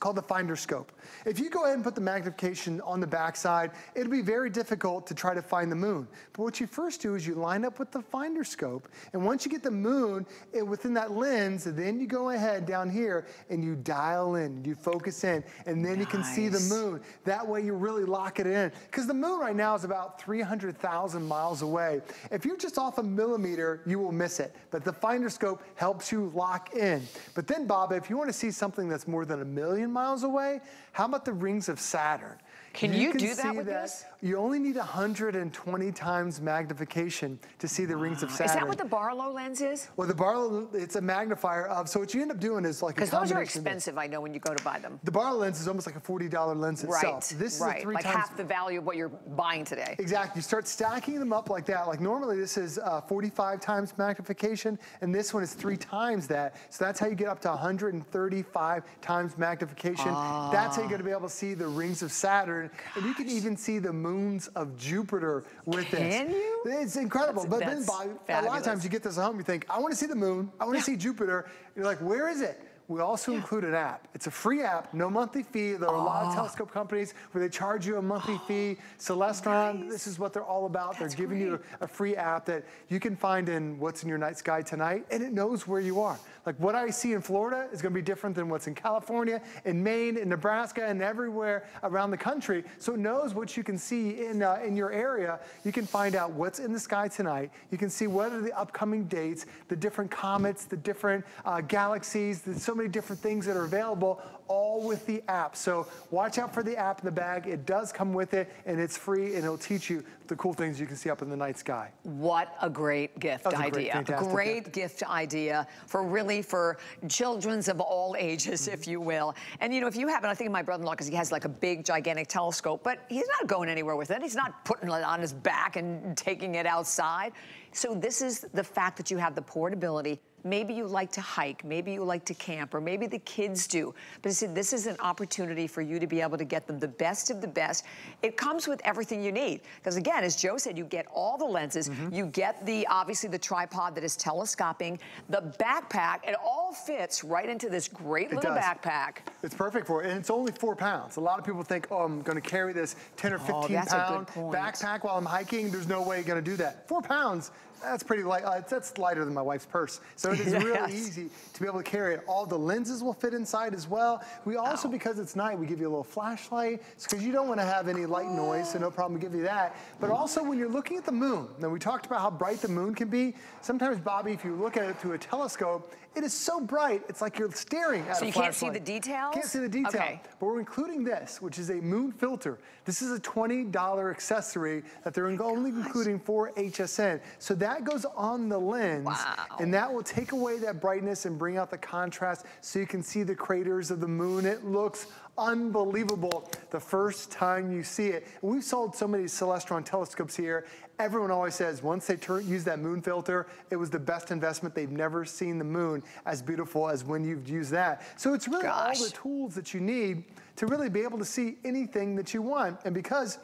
called the finder scope. If you go ahead and put the magnification on the backside, it'll be very difficult to try to find the moon. But what you first do is you line up with the finder scope, and once you get the moon eh, within that lens, then you go ahead down here and you dial in, you focus in, and then nice. you can see the moon. That way you really lock it in. Because the moon right now is about 300,000 miles away. If you're just off a millimeter, you will miss it. But the finder scope helps you lock in. But then, Bob, if you want to see something that's more than a million miles away, how about the rings of Saturn? Can you, you can do that with that this? You only need 120 times magnification to see the wow. rings of Saturn. Is that what the Barlow lens is? Well, the Barlow, it's a magnifier of, so what you end up doing is like Because those are expensive, I know, when you go to buy them. The Barlow lens is almost like a $40 lens itself. Right, this right. is three like times, half the value of what you're buying today. Exactly. You start stacking them up like that. Like normally this is uh, 45 times magnification, and this one is three times that. So that's how you get up to 135 times magnification. Ah. That's how you're going to be able to see the rings of Saturn Saturn, and you can even see the moons of Jupiter with this. Can you? It's incredible. That's- but then, that's Bob, a lot of times you get this at home, you think, I want to see the moon, I want to Yeah. see Jupiter. You're like, where is it? We also include an app. It's a free app, no monthly fee. There are a lot of ah. telescope companies where they charge you a monthly fee. Celestron, this is what they're all about. That's they're giving you a free app that you can find in what's in your night sky tonight, and it knows where you are. Like what I see in Florida is going to be different than what's in California, in Maine, in Nebraska, and everywhere around the country. So it knows what you can see in uh, in your area. You can find out what's in the sky tonight. You can see what are the upcoming dates, the different comets, the different uh, galaxies. There's so many different things that are available, all with the app. So watch out for the app in the bag. It does come with it, and it's free, and it'll teach you the cool things you can see up in the night sky. What a great gift a great, idea. fantastic great gift. idea for really for children's of all ages, if you will. And you know, if you haven't, I think my brother-in-law because he has like a big, gigantic telescope, but he's not going anywhere with it. He's not putting it on his back and taking it outside. So this is the fact that you have the portability. Maybe you like to hike, maybe you like to camp, or maybe the kids do. But I said, this is an opportunity for you to be able to get them the best of the best. It comes with everything you need. Because again, as Joe said, you get all the lenses, Mm-hmm. you get the, obviously the tripod that is telescoping, the backpack, it all fits right into this great It little does. backpack. It's perfect for it, and it's only four pounds. A lot of people think, oh, I'm going to carry this 10 or 15 Oh, that's a good pound backpack while I'm hiking. There's no way you're going to do that. Four pounds, that's pretty light. Uh, that's lighter than my wife's purse. So it is Yes. really easy to be able to carry it. All the lenses will fit inside as well. We also, because it's night, we give you a little flashlight. It's because you don't want to have any light noise, so no problem to give you that. But also when you're looking at the moon, now we talked about how bright the moon can be. Sometimes, Bobbi, if you look at it through a telescope, it is so bright, it's like you're staring at So a you can't see the details? Can't see the detail. Okay. But we're including this, which is a moon filter. This is a $20 accessory that they're oh only including for HSN. So that goes on the lens, Wow. and that will take away that brightness and bring out the contrast so you can see the craters of the moon. It looks unbelievable the first time you see it. And we've sold so many Celestron telescopes here. Everyone always says once they turn, use that moon filter, it was the best investment. They've never seen the moon as beautiful as when you've used that. So it's really Gosh. all the tools that you need to really be able to see anything that you want. And because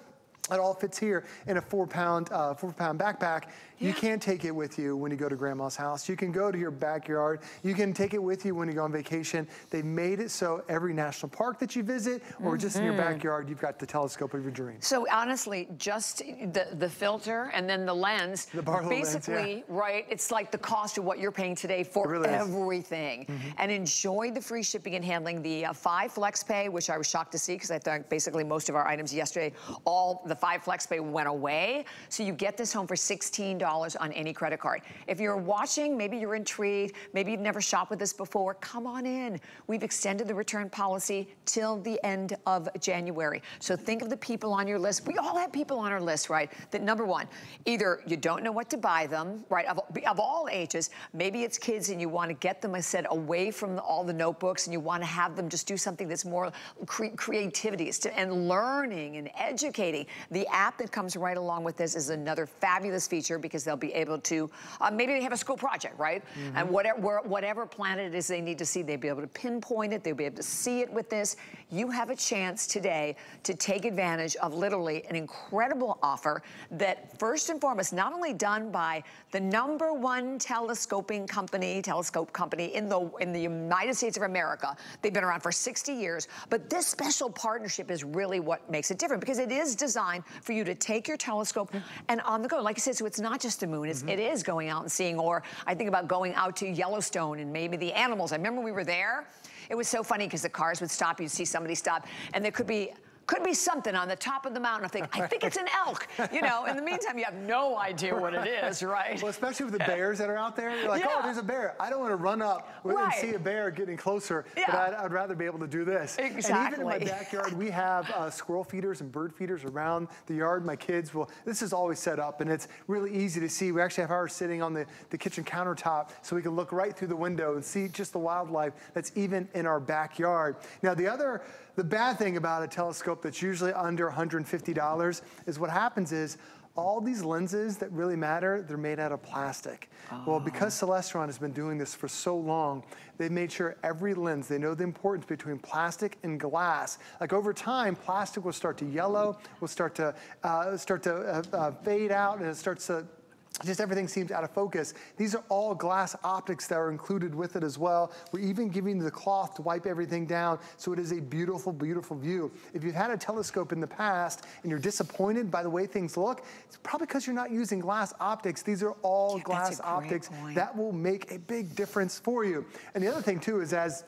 it all fits here in a four pound, uh, four pound backpack. You can't take it with you when you go to grandma's house. You can go to your backyard. You can take it with you when you go on vacation. They made it so every national park that you visit or just in your Mm-hmm. backyard, you've got the telescope of your dreams. So honestly, just the, the filter and then the lens, The Barlow lens, basically, yeah. right, it's like the cost of what you're paying today for really is. Mm-hmm. everything. And enjoy the free shipping and handling. The uh, five flex pay, which I was shocked to see because I thought basically most of our items yesterday, all the five flex pay went away. So you get this home for $16 on any credit card. If you're watching, maybe you're intrigued, maybe you've never shopped with us before, come on in. We've extended the return policy till the end of January. So think of the people on your list. We all have people on our list, right? That number one, either you don't know what to buy them, right? Of, of all ages, maybe it's kids and you want to get them, I said, away from the- all the notebooks and you want to have them just do something that's more cre- creativity and learning and educating. The app that comes right along with this is another fabulous feature because they'll be able to, uh, maybe they have a school project, right? And whatever, whatever planet it is they need to see, they'll be able to pinpoint it, they'll be able to see it with this. You have a chance today to take advantage of literally an incredible offer that first and foremost, not only done by the number one telescoping company, telescope company in the, in the United States of America. They've been around for 60 years, but this special partnership is really what makes it different because it is designed for you to take your telescope and on the go. Like I said, so it's not just the moon, it's, mm-hmm. it is going out and seeing, or I think about going out to Yellowstone and maybe the animals. I remember we were there. It was so funny because the cars would stop, you'd see somebody stop, and there could be could be something on the top of the mountain. I think, I think it's an elk. You know, in the meantime, you have no idea what it is, right? Well, especially with the bears that are out there, you're like, Yeah. oh, there's a bear. I don't want to run up and Right. see a bear getting closer, but I'd, I'd rather be able to do this. Exactly. And even in my backyard, we have uh, squirrel feeders and bird feeders around the yard. My kids will, this is always set up and it's really easy to see. We actually have ours sitting on the, the kitchen countertop so we can look right through the window and see just the wildlife that's even in our backyard. Now, the other, the bad thing about a telescope that's usually under $150 is what happens is all these lenses that really matter, they're made out of plastic. Oh. Well, because Celestron has been doing this for so long, they've made sure every lens, they know the importance between plastic and glass. Like over time, plastic will start to yellow, will start to, uh, start to uh, uh, fade out, and it starts to just everything seems out of focus. These are all glass optics that are included with it as well. We're even giving the cloth to wipe everything down, so it is a beautiful, beautiful view. If you've had a telescope in the past and you're disappointed by the way things look, it's probably because you're not using glass optics. These are all yeah, glass optics. Point. That will make a big difference for you. And the other thing too is as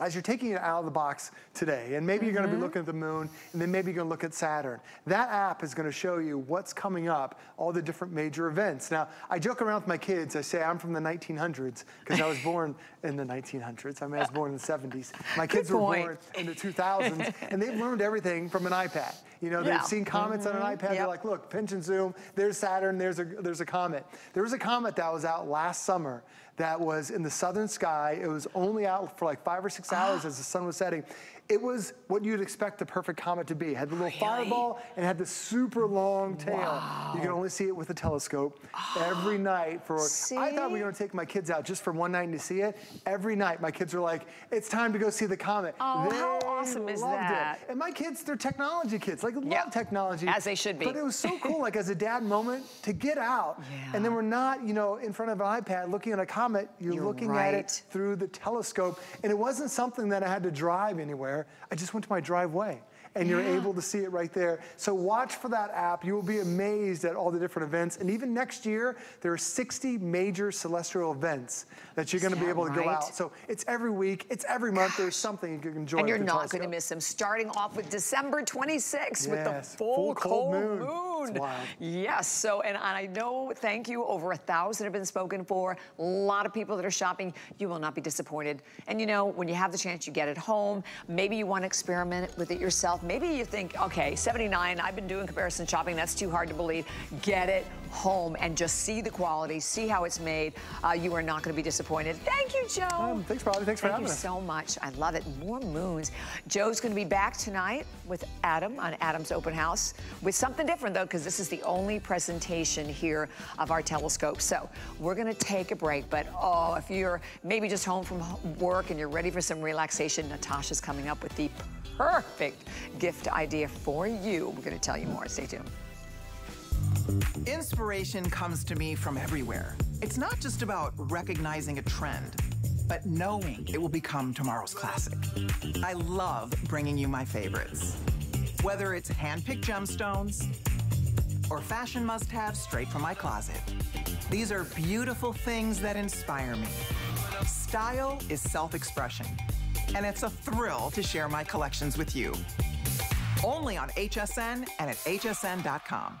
as you're taking it out of the box today, and maybe mm -hmm. you're gonna be mm-hmm. looking at the moon, and then maybe you're gonna look at Saturn, that app is gonna show you what's coming up, all the different major events. Now, I joke around with my kids, I say I'm from the 1900s, because I was born in the 1900s. I mean, I was born in the 70s. My kids were born in the 2000s, and they've learned everything from an iPad. You know, they've seen comets mm -hmm. on an mm-hmm. iPad, yep. they're like, look, pinch and zoom, there's Saturn, there's a, there's a comet. There was a comet that was out last summer that was in the southern sky. It was only out for like five or six hours as the sun was setting. It was what you'd expect a perfect comet to be. It had the little fireball and had the super long tail. Wow. You can only see it with a telescope oh, every night for, see? I thought we were gonna take my kids out just for one night to see it. Every night my kids were like, it's time to go see the comet. Oh, they how awesome is that? It. And my kids, they're technology kids, like yep. love technology. As they should be. But it was so cool, like as a dad moment to get out. Yeah. And then we're not, you know, in front of an iPad looking at a comet, you're, you're looking right. at it through the telescope. And it wasn't something that I had to drive anywhere I just went to my driveway and yeah. you're able to see it right there. So watch for that app. You will be amazed at all the different events. And even next year, there are 60 major celestial events that you're going to be able right? to go out. So it's every week, it's every month. Gosh. There's something you can enjoy. And you're not going to miss them. Starting off with December 26th yes. with the full, full cold, cold, moon. moon. Yes. So, and I know, thank you, over a thousand have been spoken for. A lot of people that are shopping. You will not be disappointed. And you know, when you have the chance, you get it home. Maybe you want to experiment with it yourself. Maybe you think, okay, 79, I've been doing comparison shopping. That's too hard to believe. Get it home and just see the quality, see how it's made. Uh, you are not going to be disappointed. Thank you, Joe. Um, thanks, Bobbi. Thanks Thank for having us. Thank you so much. I love it. More moons. Joe's going to be back tonight with Adam on Adam's Open House with something different, though, because this is the only presentation here of our telescope. So we're going to take a break. But, oh, if you're maybe just home from work and you're ready for some relaxation, Natasha's coming up with the perfect gift idea for you. We're going to tell you more. Stay tuned. Inspiration comes to me from everywhere. It's not just about recognizing a trend, but knowing it will become tomorrow's classic. I love bringing you my favorites. Whether it's hand-picked gemstones or fashion must-haves straight from my closet. These are beautiful things that inspire me. Style is self-expression, and it's a thrill to share my collections with you. Only on HSN and at hsn.com.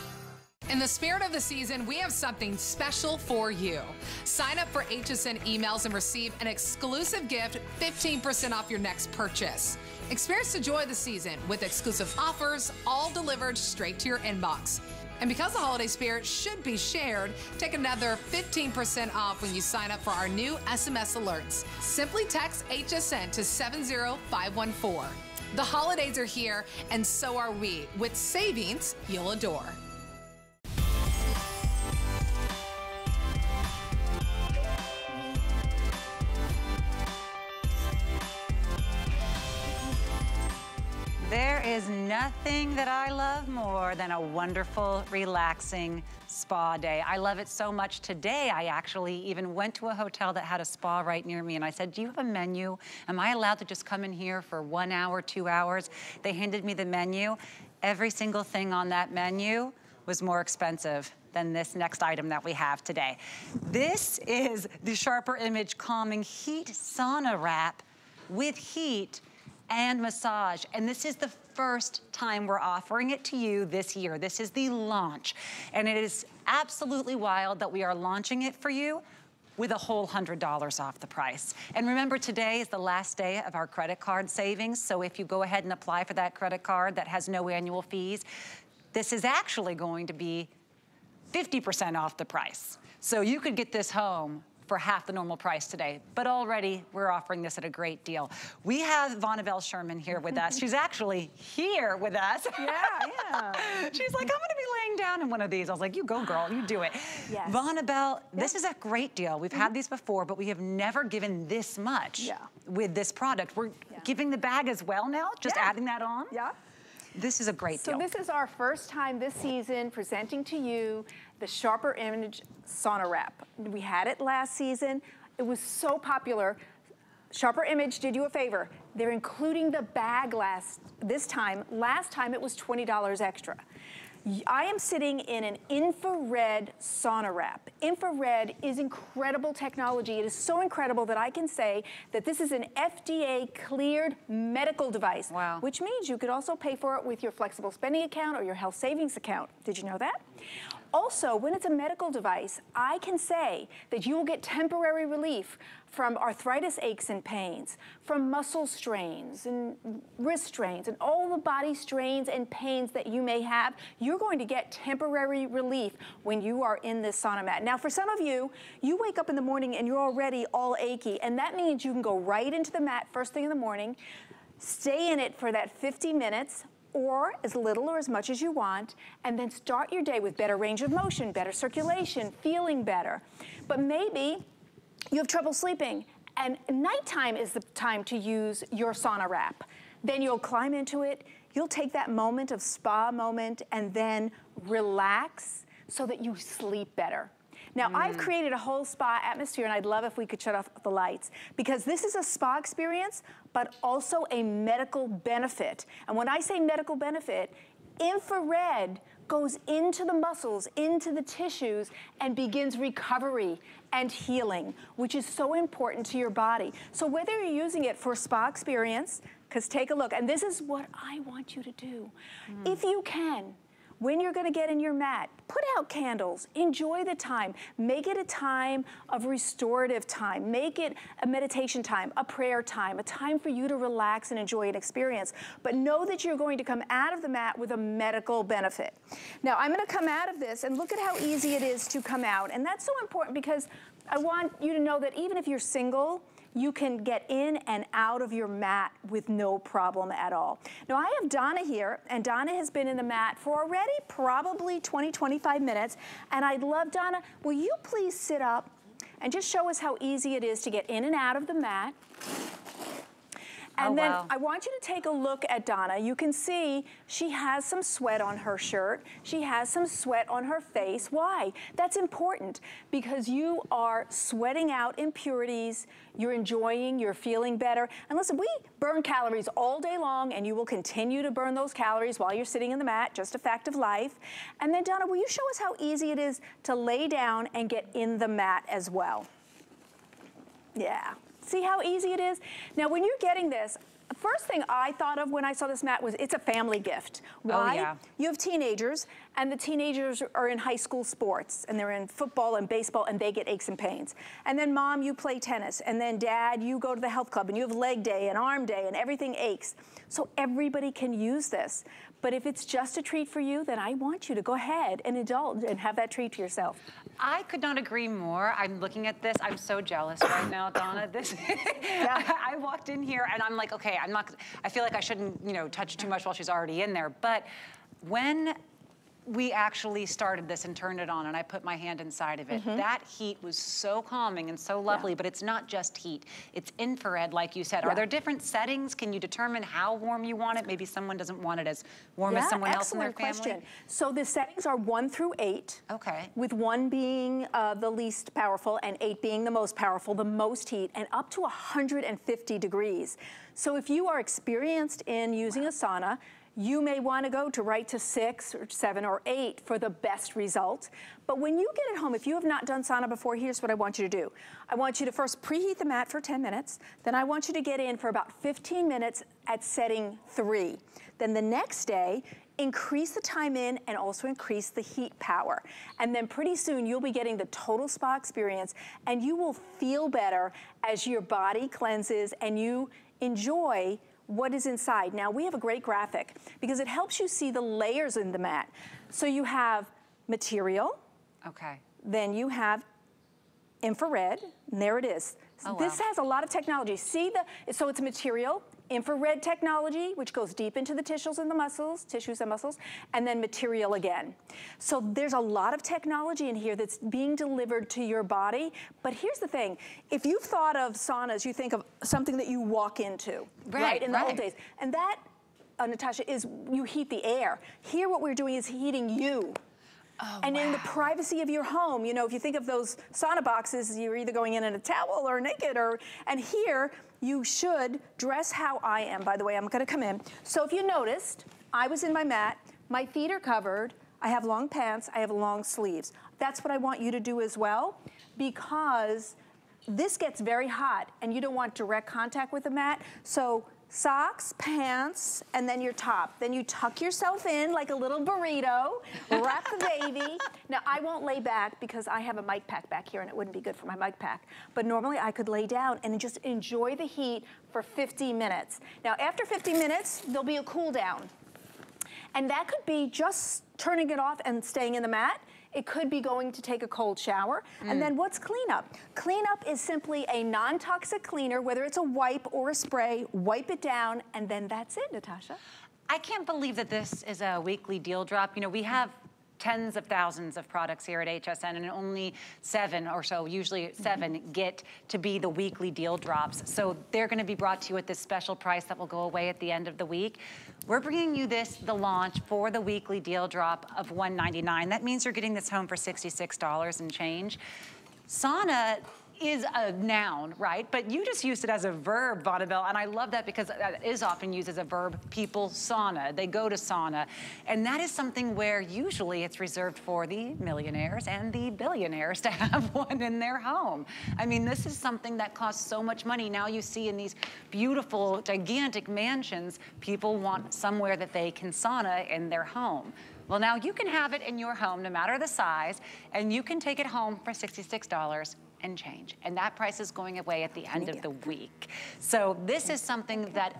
In the spirit of the season, we have something special for you. Sign up for HSN emails and receive an exclusive gift 15% off your next purchase. Experience the joy of the season with exclusive offers, all delivered straight to your inbox. And because the holiday spirit should be shared, take another 15% off when you sign up for our new SMS alerts. Simply text HSN to 70514. The holidays are here, and so are we, with savings you'll adore. Is nothing that I love more than a wonderful, relaxing spa day. I love it so much. Today, I actually even went to a hotel that had a spa right near me and I said, do you have a menu? Am I allowed to just come in here for one hour, two hours? They handed me the menu. Every single thing on that menu was more expensive than this next item that we have today. This is the Sharper Image Calming Heat Sauna Wrap with heat and massage. And this is the first time we're offering it to you this year. This is the launch. And it is absolutely wild that we are launching it for you with a whole $100 off the price. And remember, today is the last day of our credit card savings. So if you go ahead and apply for that credit card that has no annual fees, this is actually going to be 50% off the price. So you could get this home for half the normal price today. But already we're offering this at a great deal. We have Vonabelle Sherman here with us. She's actually here with us. Yeah, yeah. She's like, I'm gonna be laying down in one of these. I was like, you go girl, you do it. Yes. Vonabelle, this is a great deal. We've had mm-hmm. these before, but we have never given this much Yeah. with this product. We're giving the bag as well now, just Yeah. adding that on. Yeah. This is a great So deal. this is our first time this season presenting to you the Sharper Image Sauna Wrap. We had it last season. It was so popular. Sharper Image did you a favor. They're including the bag last this time. Last time it was $20 extra. I am sitting in an infrared sauna wrap. Infrared is incredible technology. It is so incredible that I can say that this is an FDA cleared medical device. Wow. Which means you could also pay for it with your flexible spending account or your health savings account. Did you know that? Also, when it's a medical device, I can say that you will get temporary relief from arthritis aches and pains, from muscle strains and wrist strains, and all the body strains and pains that you may have. You're going to get temporary relief when you are in this sauna mat. Now, for some of you, you wake up in the morning and you're already all achy, and that means you can go right into the mat first thing in the morning, stay in it for that 50 minutes, or as little or as much as you want, and then start your day with better range of motion, better circulation, feeling better. But maybe you have trouble sleeping, and nighttime is the time to use your sauna wrap. Then you'll climb into it, you'll take that moment of spa moment, and then relax so that you sleep better. Now, hmm. I've created a whole spa atmosphere, and I'd love if we could shut off the lights because this is a spa experience, but also a medical benefit. And when I say medical benefit, infrared goes into the muscles, into the tissues, and begins recovery and healing, which is so important to your body. So whether you're using it for spa experience, because take a look, and this is what I want you to do. Hmm. If you can, when you're gonna get in your mat, put out candles, enjoy the time. Make it a time of restorative time. Make it a meditation time, a prayer time, a time for you to relax and enjoy an experience. But know that you're going to come out of the mat with a medical benefit. Now, I'm gonna come out of this and look at how easy it is to come out. And that's so important because I want you to know that even if you're single, you can get in and out of your mat with no problem at all. Now I have Donna here, and Donna has been in the mat for already probably 20, 25 minutes, and I'd love, Donna, will you please sit up and just show us how easy it is to get in and out of the mat. Oh, and Oh, then wow. I want you to take a look at Donna. You can see she has some sweat on her shirt. She has some sweat on her face. Why? That's important because you are sweating out impurities. You're enjoying, you're feeling better. And listen, we burn calories all day long and you will continue to burn those calories while you're sitting in the mat, just a fact of life. And then Donna, will you show us how easy it is to lay down and get in the mat as well? Yeah. See how easy it is? Now, when you're getting this, first thing I thought of when I saw this mat was it's a family gift. Oh, Why? yeah. You have teenagers, and the teenagers are in high school sports, and they're in football and baseball, and they get aches and pains. And then mom, you play tennis, and then dad, you go to the health club, and you have leg day and arm day, and everything aches. So everybody can use this. But if it's just a treat for you, then I want you to go ahead and indulge and have that treat to yourself. I could not agree more. I'm looking at this. I'm so jealous right now, Donna. This, I walked in here and I'm like, okay, I'm not. I feel like I shouldn't, you know, touch too much while she's already in there. But when we actually started this and turned it on and I put my hand inside of it, that heat was so calming and so lovely. But it's not just heat; it's infrared, like you said. Are there different settings? Can you determine how warm you want it? Maybe someone doesn't want it as warm as someone else in their family. question. So the settings are one through eight. Okay. With one being uh, the least powerful and eight being the most powerful, the most heat, and up to 150 degrees. So if you are experienced in using a sauna, you may want to go to right to six or seven or eight for the best result. But when you get it home, if you have not done sauna before, here's what I want you to do. I want you to first preheat the mat for 10 minutes. Then I want you to get in for about 15 minutes at setting three. Then the next day, increase the time in and also increase the heat power. And then pretty soon you'll be getting the total spa experience and you will feel better as your body cleanses and you enjoy what is inside. Now we have a great graphic because it helps you see the layers in the mat. So you have material. Okay. Then you have infrared, and there it is. Oh, this wow. has a lot of technology. See the, so it's material, infrared technology, which goes deep into the tissues and the muscles, tissues and muscles, and then material again. So there's a lot of technology in here that's being delivered to your body. But here's the thing, if you've thought of saunas, you think of something that you walk into, right, Right, in the old days. And that, uh, Natasha, is you heat the air. Here what we're doing is heating you. Oh, and in the privacy of your home, you know, if you think of those sauna boxes, you're either going in in a towel or naked or, and here you should dress how I am. By the way, I'm gonna come in. So if you noticed, I was in my mat, my feet are covered, I have long pants, I have long sleeves. That's what I want you to do as well because this gets very hot and you don't want direct contact with the mat. So socks, pants, and then your top. Then you tuck yourself in like a little burrito, wrap the baby. Now I won't lay back because I have a mic pack back here and it wouldn't be good for my mic pack. But normally I could lay down and just enjoy the heat for 50 minutes. Now after 50 minutes, there'll be a cool down. And that could be just turning it off and staying in the mat. It could be going to take a cold shower. And mm. then what's cleanup? Cleanup is simply a non-toxic cleaner, whether it's a wipe or a spray, wipe it down, and then that's it, Natasha. I can't believe that this is a weekly deal drop. You know, we have tens of thousands of products here at HSN and only seven or so, usually mm-hmm. 7 get to be the weekly deal drops. So they're gonna be brought to you at this special price that will go away at the end of the week. We're bringing you this, the launch for the weekly deal drop of 199. That means you're getting this home for $66 and change. Sauna is a noun, right? But you just used it as a verb, Bonneville, and I love that because uh, that is often used as a verb. People sauna, they go to sauna. And that is something where usually it's reserved for the millionaires and the billionaires to have one in their home. I mean, this is something that costs so much money. Now you see in these beautiful, gigantic mansions, people want somewhere that they can sauna in their home. Well, now you can have it in your home, no matter the size, and you can take it home for $66 and change. And that price is going away at the end of the week. So this is something that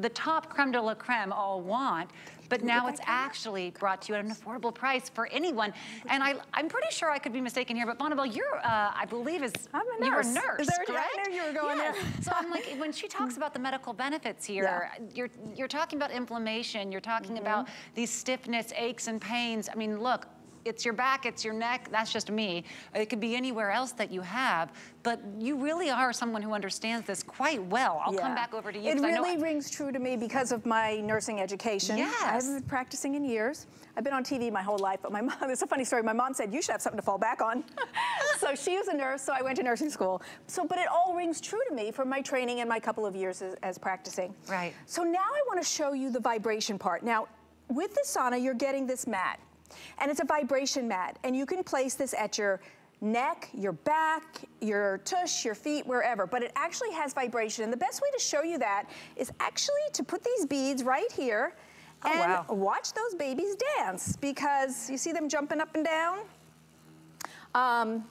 the top creme de la creme all want, but now it's actually brought to you at an affordable price for anyone. And I, I'm pretty sure I could be mistaken here, but Bonneville, you're, uh, I believe, is I'm a you're a nurse. nurse, there- I knew you were going Yes. there. So I'm like, when she talks about the medical benefits here, you're you're talking about inflammation, you're talking Mm-hmm. about these stiffness, aches and pains. I mean, look, it's your back, it's your neck, that's just me. It could be anywhere else that you have, but you really are someone who understands this quite well. I'll come back over to you. It 'cause I know- really rings true to me because of my nursing education. Yes. I haven't been practicing in years. I've been on TV my whole life, but my mom, it's a funny story. My mom said, you should have something to fall back on. so she was a nurse, so I went to nursing school. So, but it all rings true to me from my training and my couple of years as, as practicing. Right. So now I want to show you the vibration part. Now, with the sauna, you're getting this mat, and it's a vibration mat, and you can place this at your neck, your back, your tush, your feet, wherever, but it actually has vibration. And the best way to show you that is actually to put these beads right here Oh, and wow. watch those babies dance because you see them jumping up and down? Um,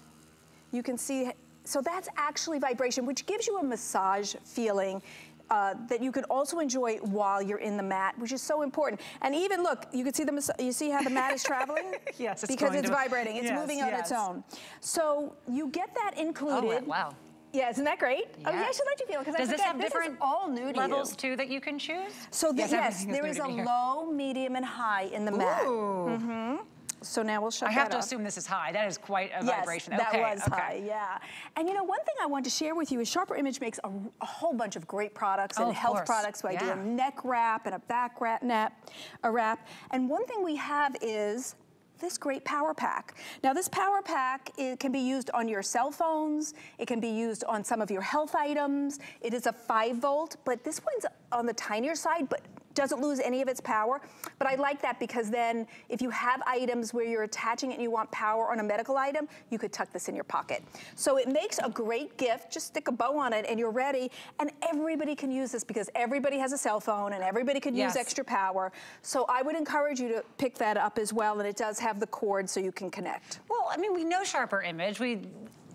you can see, so that's actually vibration, which gives you a massage feeling uh, that you could also enjoy while you're in the mat, which is so important. And even look, you can see the, you see how the mat is traveling? Yes, it's Because going it's to- vibrating, it's Yes, moving on its own. So you get that included. Oh, wow. Yeah, isn't that great? Oh, yeah, I should let you feel because I Does this forget, have this is different all new to levels you. too that you can choose? So the, Yes, yes, everything is there new is to a here. low, medium, and high in the mat. Ooh. So now we'll shut I have that to off. assume this is high. That is quite a Yes, vibration. that okay, was okay. high, yeah. And you know, one thing I want to share with you is Sharper Image makes a, a whole bunch of great products Oh, and health course. products. So I do a neck wrap and a back wrap, nap, a wrap. And one thing we have is this great power pack. Now this power pack it can be used on your cell phones. It can be used on some of your health items. It is a five volt, but this one's on the tinier side, but doesn't lose any of its power. But I like that because then if you have items where you're attaching it and you want power on a medical item, you could tuck this in your pocket. So it makes a great gift. Just stick a bow on it and you're ready. And everybody can use this because everybody has a cell phone and everybody could Yes. use extra power. So I would encourage you to pick that up as well. And it does have the cord so you can connect. Well, I mean, we know Sharper Image. We,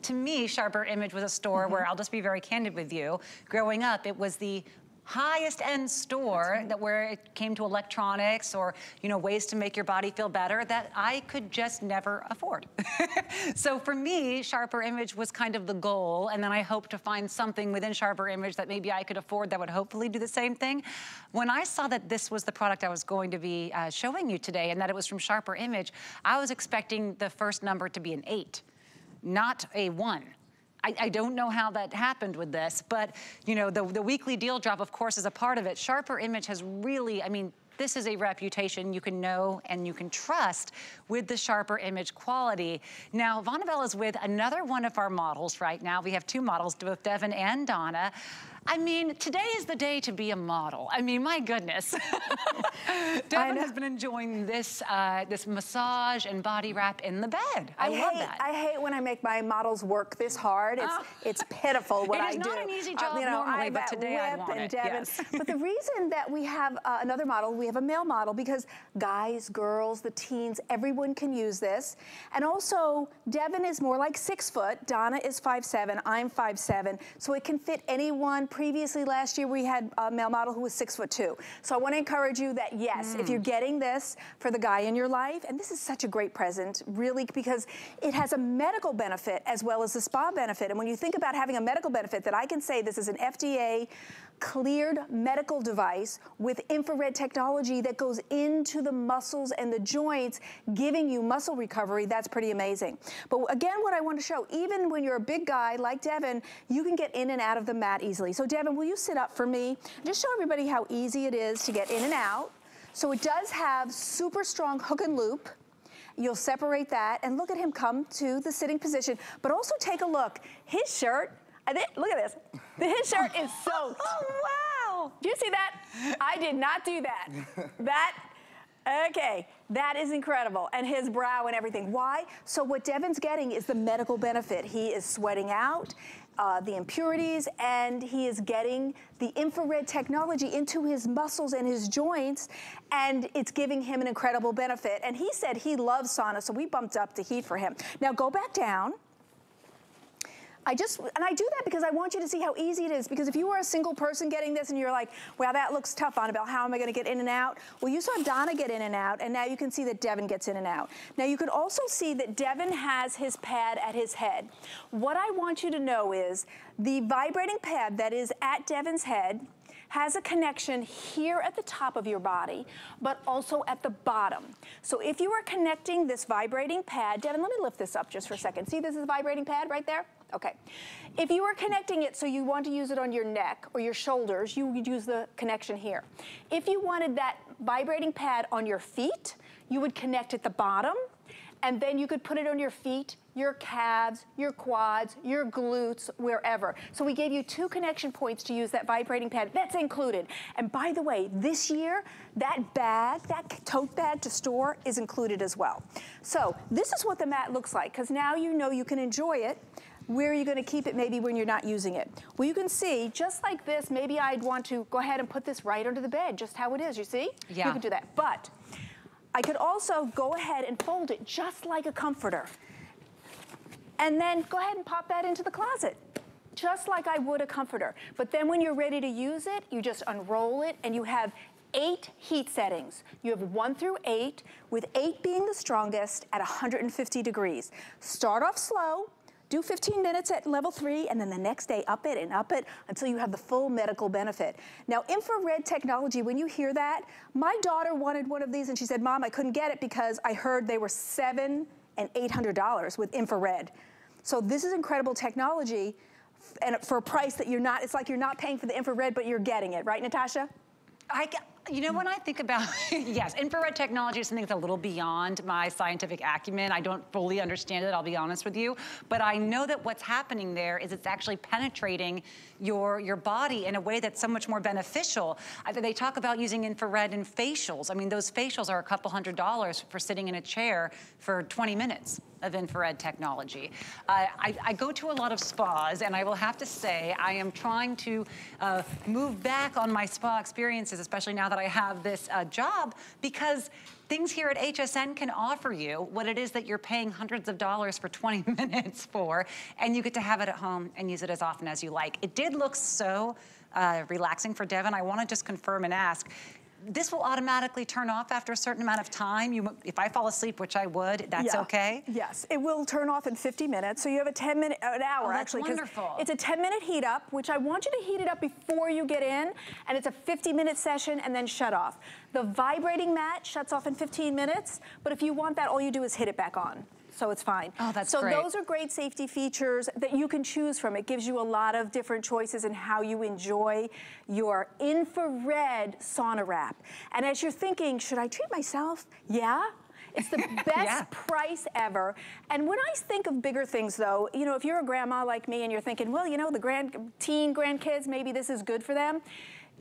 to me, Sharper Image was a store Mm-hmm. where I'll just be very candid with you. Growing up, it was the highest end store that where it came to electronics or you know ways to make your body feel better that I could just never afford. so for me, Sharper Image was kind of the goal, and then I hope to find something within Sharper Image that maybe I could afford that would hopefully do the same thing. When I saw that this was the product I was going to be uh, showing you today, and that it was from Sharper Image, I was expecting the first number to be an eight, not a one. I, I don't know how that happened with this, but you know, the, the weekly deal drop, of course, is a part of it. Sharper Image has really, I mean, this is a reputation you can know and you can trust with the Sharper Image quality. Now, Vonabelle is with another one of our models right now. We have two models, both Devin and Donna. I mean, today is the day to be a model. I mean, my goodness. Devin has been enjoying this, uh, this massage and body wrap in the bed. I, love hate, that. I hate when I make my models work this hard. It's, Oh. it's pitiful what It I is do. not an easy Uh, job you know, normally, I've but today I want and it, Devin. yes. but the reason that we have uh, another model, we have a male model because guys, girls, the teens, everyone can use this. And also, Devin is more like six foot. Donna is five seven. I'm five seven. So it can fit anyone. Previously, last year we had a male model who was six foot two. So I want to encourage you that yes, if you're mm. getting this for the guy in your life, and this is such a great present, really, because it has a medical benefit as well as a spa benefit. And when you think about having a medical benefit, that I can say this is an FDA cleared medical device with infrared technology that goes into the muscles and the joints, giving you muscle recovery, that's pretty amazing. But again, what I want to show, even when you're a big guy like Devin, you can get in and out of the mat easily. So Devin, will you sit up for me? Just show everybody how easy it is to get in and out. So it does have super strong hook and loop. You'll separate that and look at him come to the sitting position, but also take a look. His shirt, look at this. His shirt is soaked. oh, wow. Do you see that? I did not do that. That, okay, that is incredible. And his brow and everything. Why? So what Devin's getting is the medical benefit. He is sweating out uh, the impurities and he is getting the infrared technology into his muscles and his joints and it's giving him an incredible benefit. And he said he loves sauna, so we bumped up the heat for him. Now go back down. I just, and I do that because I want you to see how easy it is. Because if you were a single person getting this and you're like, wow, that looks tough, Annabelle, how am I gonna get in and out? Well, you saw Donna get in and out, and now you can see that Devin gets in and out. Now you can also see that Devin has his pad at his head. What I want you to know is the vibrating pad that is at Devin's head has a connection here at the top of your body, but also at the bottom. So if you are connecting this vibrating pad, Devin, let me lift this up just for a second. See this is a vibrating pad right there? Okay. If you are connecting it so you want to use it on your neck or your shoulders, you would use the connection here. If you wanted that vibrating pad on your feet, you would connect at the bottom and then you could put it on your feet, your calves, your quads, your glutes, wherever. So we gave you two connection points to use that vibrating pad. That's included. And by the way, this year, that bag, that tote bag to store is included as well. So this is what the mat looks like, because now you know you can enjoy it. Where are you gonna keep it maybe when you're not using it? Well, you can see, just like this, maybe I'd want to go ahead and put this right under the bed, just how it is, you see? Yeah. You can do that. But I could also go ahead and fold it just like a comforter. And then go ahead and pop that into the closet, just like I would a comforter. But then when you're ready to use it, you just unroll it and you have eight heat settings. You have one through eight, with eight being the strongest at 150 degrees. Start off slow, do 15 minutes at level three, and then the next day up it and up it until you have the full medical benefit. Now, infrared technology, when you hear that, my daughter wanted one of these and she said, Mom, I couldn't get it because I heard they were seven and $800 with infrared. So this is incredible technology and for a price that you're not, it's like you're not paying for the infrared, but you're getting it, right, Natasha? I, You know, when I think about, yes, infrared technology is something that's a little beyond my scientific acumen. I don't fully understand it, I'll be honest with you. But I know that what's happening there is it's actually penetrating your, your body in a way that's so much more beneficial. They talk about using infrared in facials. I mean, those facials are a couple hundred dollars for sitting in a chair for 20 minutes of infrared technology. Uh, I, I, go to a lot of spas, and I will have to say, I am trying to uh, move back on my spa experiences, especially now that I have this uh, job, because things here at HSN can offer you what it is that you're paying hundreds of dollars for 20 minutes for, and you get to have it at home and use it as often as you like. It did look so uh, relaxing for Devin. I want to just confirm and ask, this will automatically turn off after a certain amount of time. You, if I fall asleep, which I would, that's yeah. okay? Yes, it will turn off in 50 minutes. So you have a 10 minute, an hour oh, actually. wonderful. It's a 10 minute heat up, which I want you to heat it up before you get in. And it's a 50 minute session and then shut off. The vibrating mat shuts off in 15 minutes. But if you want that, all you do is hit it back on so it's fine. Oh, that's so great. those are great safety features that you can choose from. It gives you a lot of different choices in how you enjoy your infrared sauna wrap. And as you're thinking, should I treat myself? Yeah, it's the best yeah. price ever. And when I think of bigger things though, you know, if you're a grandma like me and you're thinking, well, you know, the grand teen grandkids, maybe this is good for them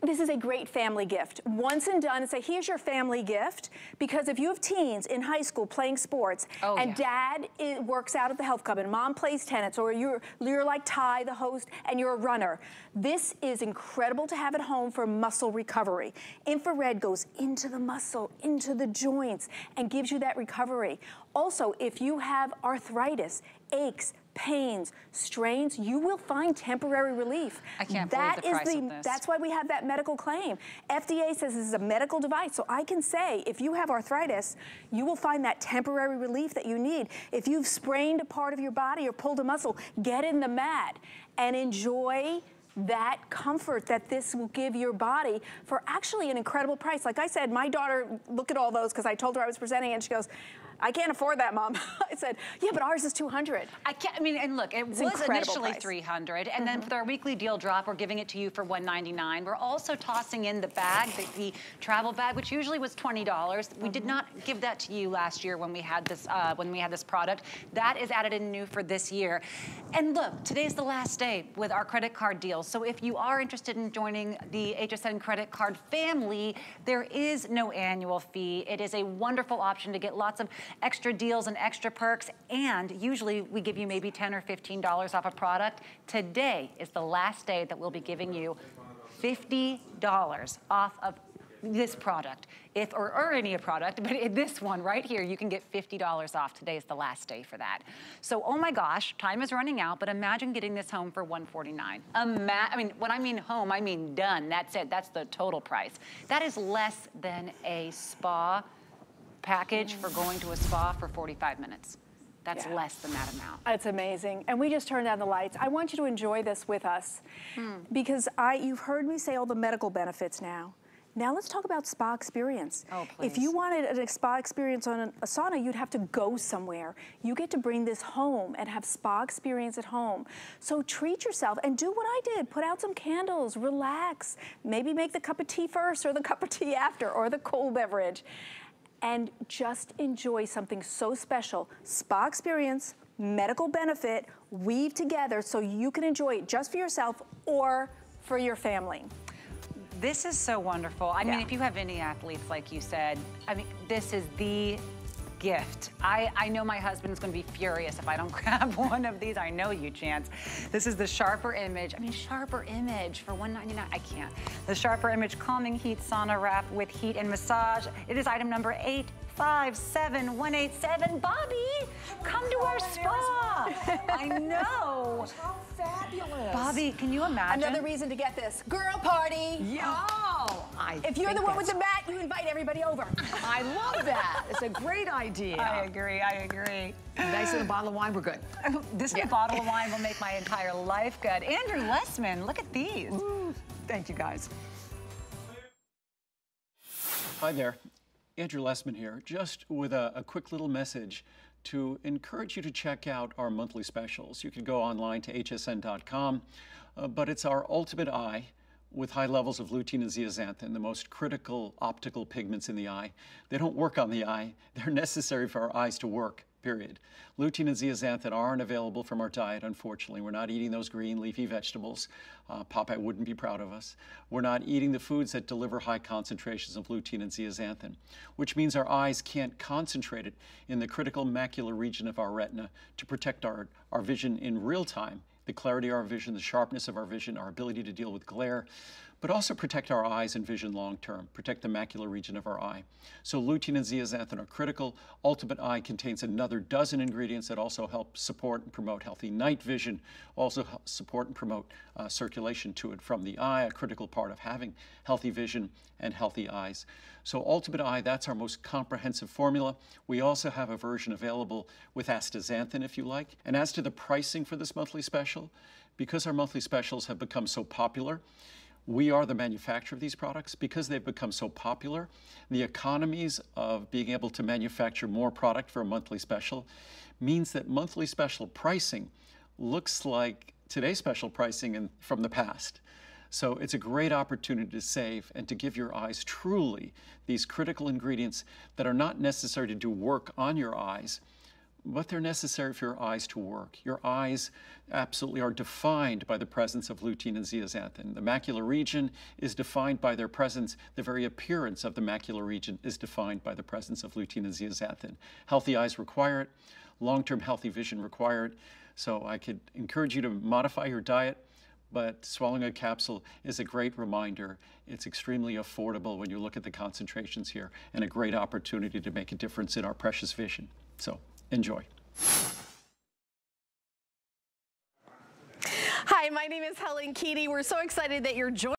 this is a great family gift. Once and done, say, here's your family gift. Because if you have teens in high school playing sports, oh, and yeah. dad is, works out at the health club, and mom plays tennis, or you're, you're like Ty, the host, and you're a runner, this is incredible to have at home for muscle recovery. Infrared goes into the muscle, into the joints, and gives you that recovery. Also, if you have arthritis, aches, pains, strains, you will find temporary relief. I can't that believe the price the, of this. That's why we have that medical claim. FDA says this is a medical device, so I can say if you have arthritis, you will find that temporary relief that you need. If you've sprained a part of your body or pulled a muscle, get in the mat and enjoy that comfort that this will give your body for actually an incredible price. Like I said, my daughter, look at all those because I told her I was presenting and she goes, I can't afford that, mom. I said, yeah, but ours is 200. I can't, I mean, and look, it it's was initially price. 300, and mm -hmm. then with mm-hmm. our weekly deal drop, we're giving it to you for 199. We're also tossing in the bag, the, the travel bag, which usually was $20. We mm -hmm. did mm-hmm. not give that to you last year when we had this, uh, when we had this product. That is added in new for this year. And look, today's the last day with our credit card deal. So if you are interested in joining the HSN credit card family, there is no annual fee. It is a wonderful option to get lots of extra deals and extra perks, and usually we give you maybe 10 or $15 off a product. Today is the last day that we'll be giving you $50 off of this product, if or, or any product, but this one right here, you can get $50 off. Today is the last day for that. So, oh my gosh, time is running out, but imagine getting this home for 149. Ima I mean, when I mean home, I mean done. That's it. That's the total price. That is less than a spa package for going to a spa for 45 minutes. That's yeah. less than that amount. It's amazing. And we just turned down the lights. I want you to enjoy this with us hmm. because I, you've heard me say all the medical benefits now. Now let's talk about spa experience. Oh, please. If you wanted a spa experience on a sauna, you'd have to go somewhere. You get to bring this home and have spa experience at home. So treat yourself and do what I did. Put out some candles, relax. Maybe make the cup of tea first or the cup of tea after or the cold beverage and just enjoy something so special. Spa experience, medical benefit, weave together so you can enjoy it just for yourself or for your family. This is so wonderful. I yeah. mean, if you have any athletes, like you said, I mean, this is the gift. I, I know my husband's gonna be furious if I don't grab one of these. I know you, Chance. This is the Sharper Image. I mean, Sharper Image for 199. I can't. The Sharper Image Calming Heat Sauna Wrap with heat and massage. It is item number eight 57187. Bobbi, come to our spa. I know. How fabulous. Bobbi, can you imagine? Another reason to get this. Girl party. Yeah. Oh, I If you're the one with the mat, you invite everybody over. I love that. It's a great idea. I agree, I agree. Nice in a bottle of wine, we're good. this yeah. bottle of wine will make my entire life good. Andrew Lessman, look at these. Ooh, thank you, guys. Hi there. Andrew Lessman here, just with a, a, quick little message to encourage you to check out our monthly specials. You can go online to hsn.com, uh, but it's our Ultimate Eye with high levels of lutein and zeaxanthin, the most critical optical pigments in the eye. They don't work on the eye. They're necessary for our eyes to work period. Lutein and zeaxanthin aren't available from our diet, unfortunately. We're not eating those green leafy vegetables. Uh, Popeye wouldn't be proud of us. We're not eating the foods that deliver high concentrations of lutein and zeaxanthin, which means our eyes can't concentrate it in the critical macular region of our retina to protect our, our vision in real time the clarity of our vision, the sharpness of our vision, our ability to deal with glare, but also protect our eyes and vision long term, protect the macular region of our eye. So lutein and zeaxanthin are critical. Ultimate Eye contains another dozen ingredients that also help support and promote healthy night vision, also support and promote uh, circulation to and from the eye, a critical part of having healthy vision and healthy eyes. So Ultimate Eye, that's our most comprehensive formula. We also have a version available with astaxanthin if you like. And as to the pricing for this monthly special, because our monthly specials have become so popular, we are the manufacturer of these products because they've become so popular. The economies of being able to manufacture more product for a monthly special means that monthly special pricing looks like today's special pricing in, from the past. So it's a great opportunity to save and to give your eyes truly these critical ingredients that are not necessary to do work on your eyes, but they're necessary for your eyes to work. Your eyes absolutely are defined by the presence of lutein and zeaxanthin. The macular region is defined by their presence. The very appearance of the macular region is defined by the presence of lutein and zeaxanthin. Healthy eyes require it. Long-term healthy vision require it. So I could encourage you to modify your diet, but swallowing a capsule is a great reminder. It's extremely affordable when you look at the concentrations here and a great opportunity to make a difference in our precious vision. So Enjoy. Hi, my name is Helen Keaty. We're so excited that you're joining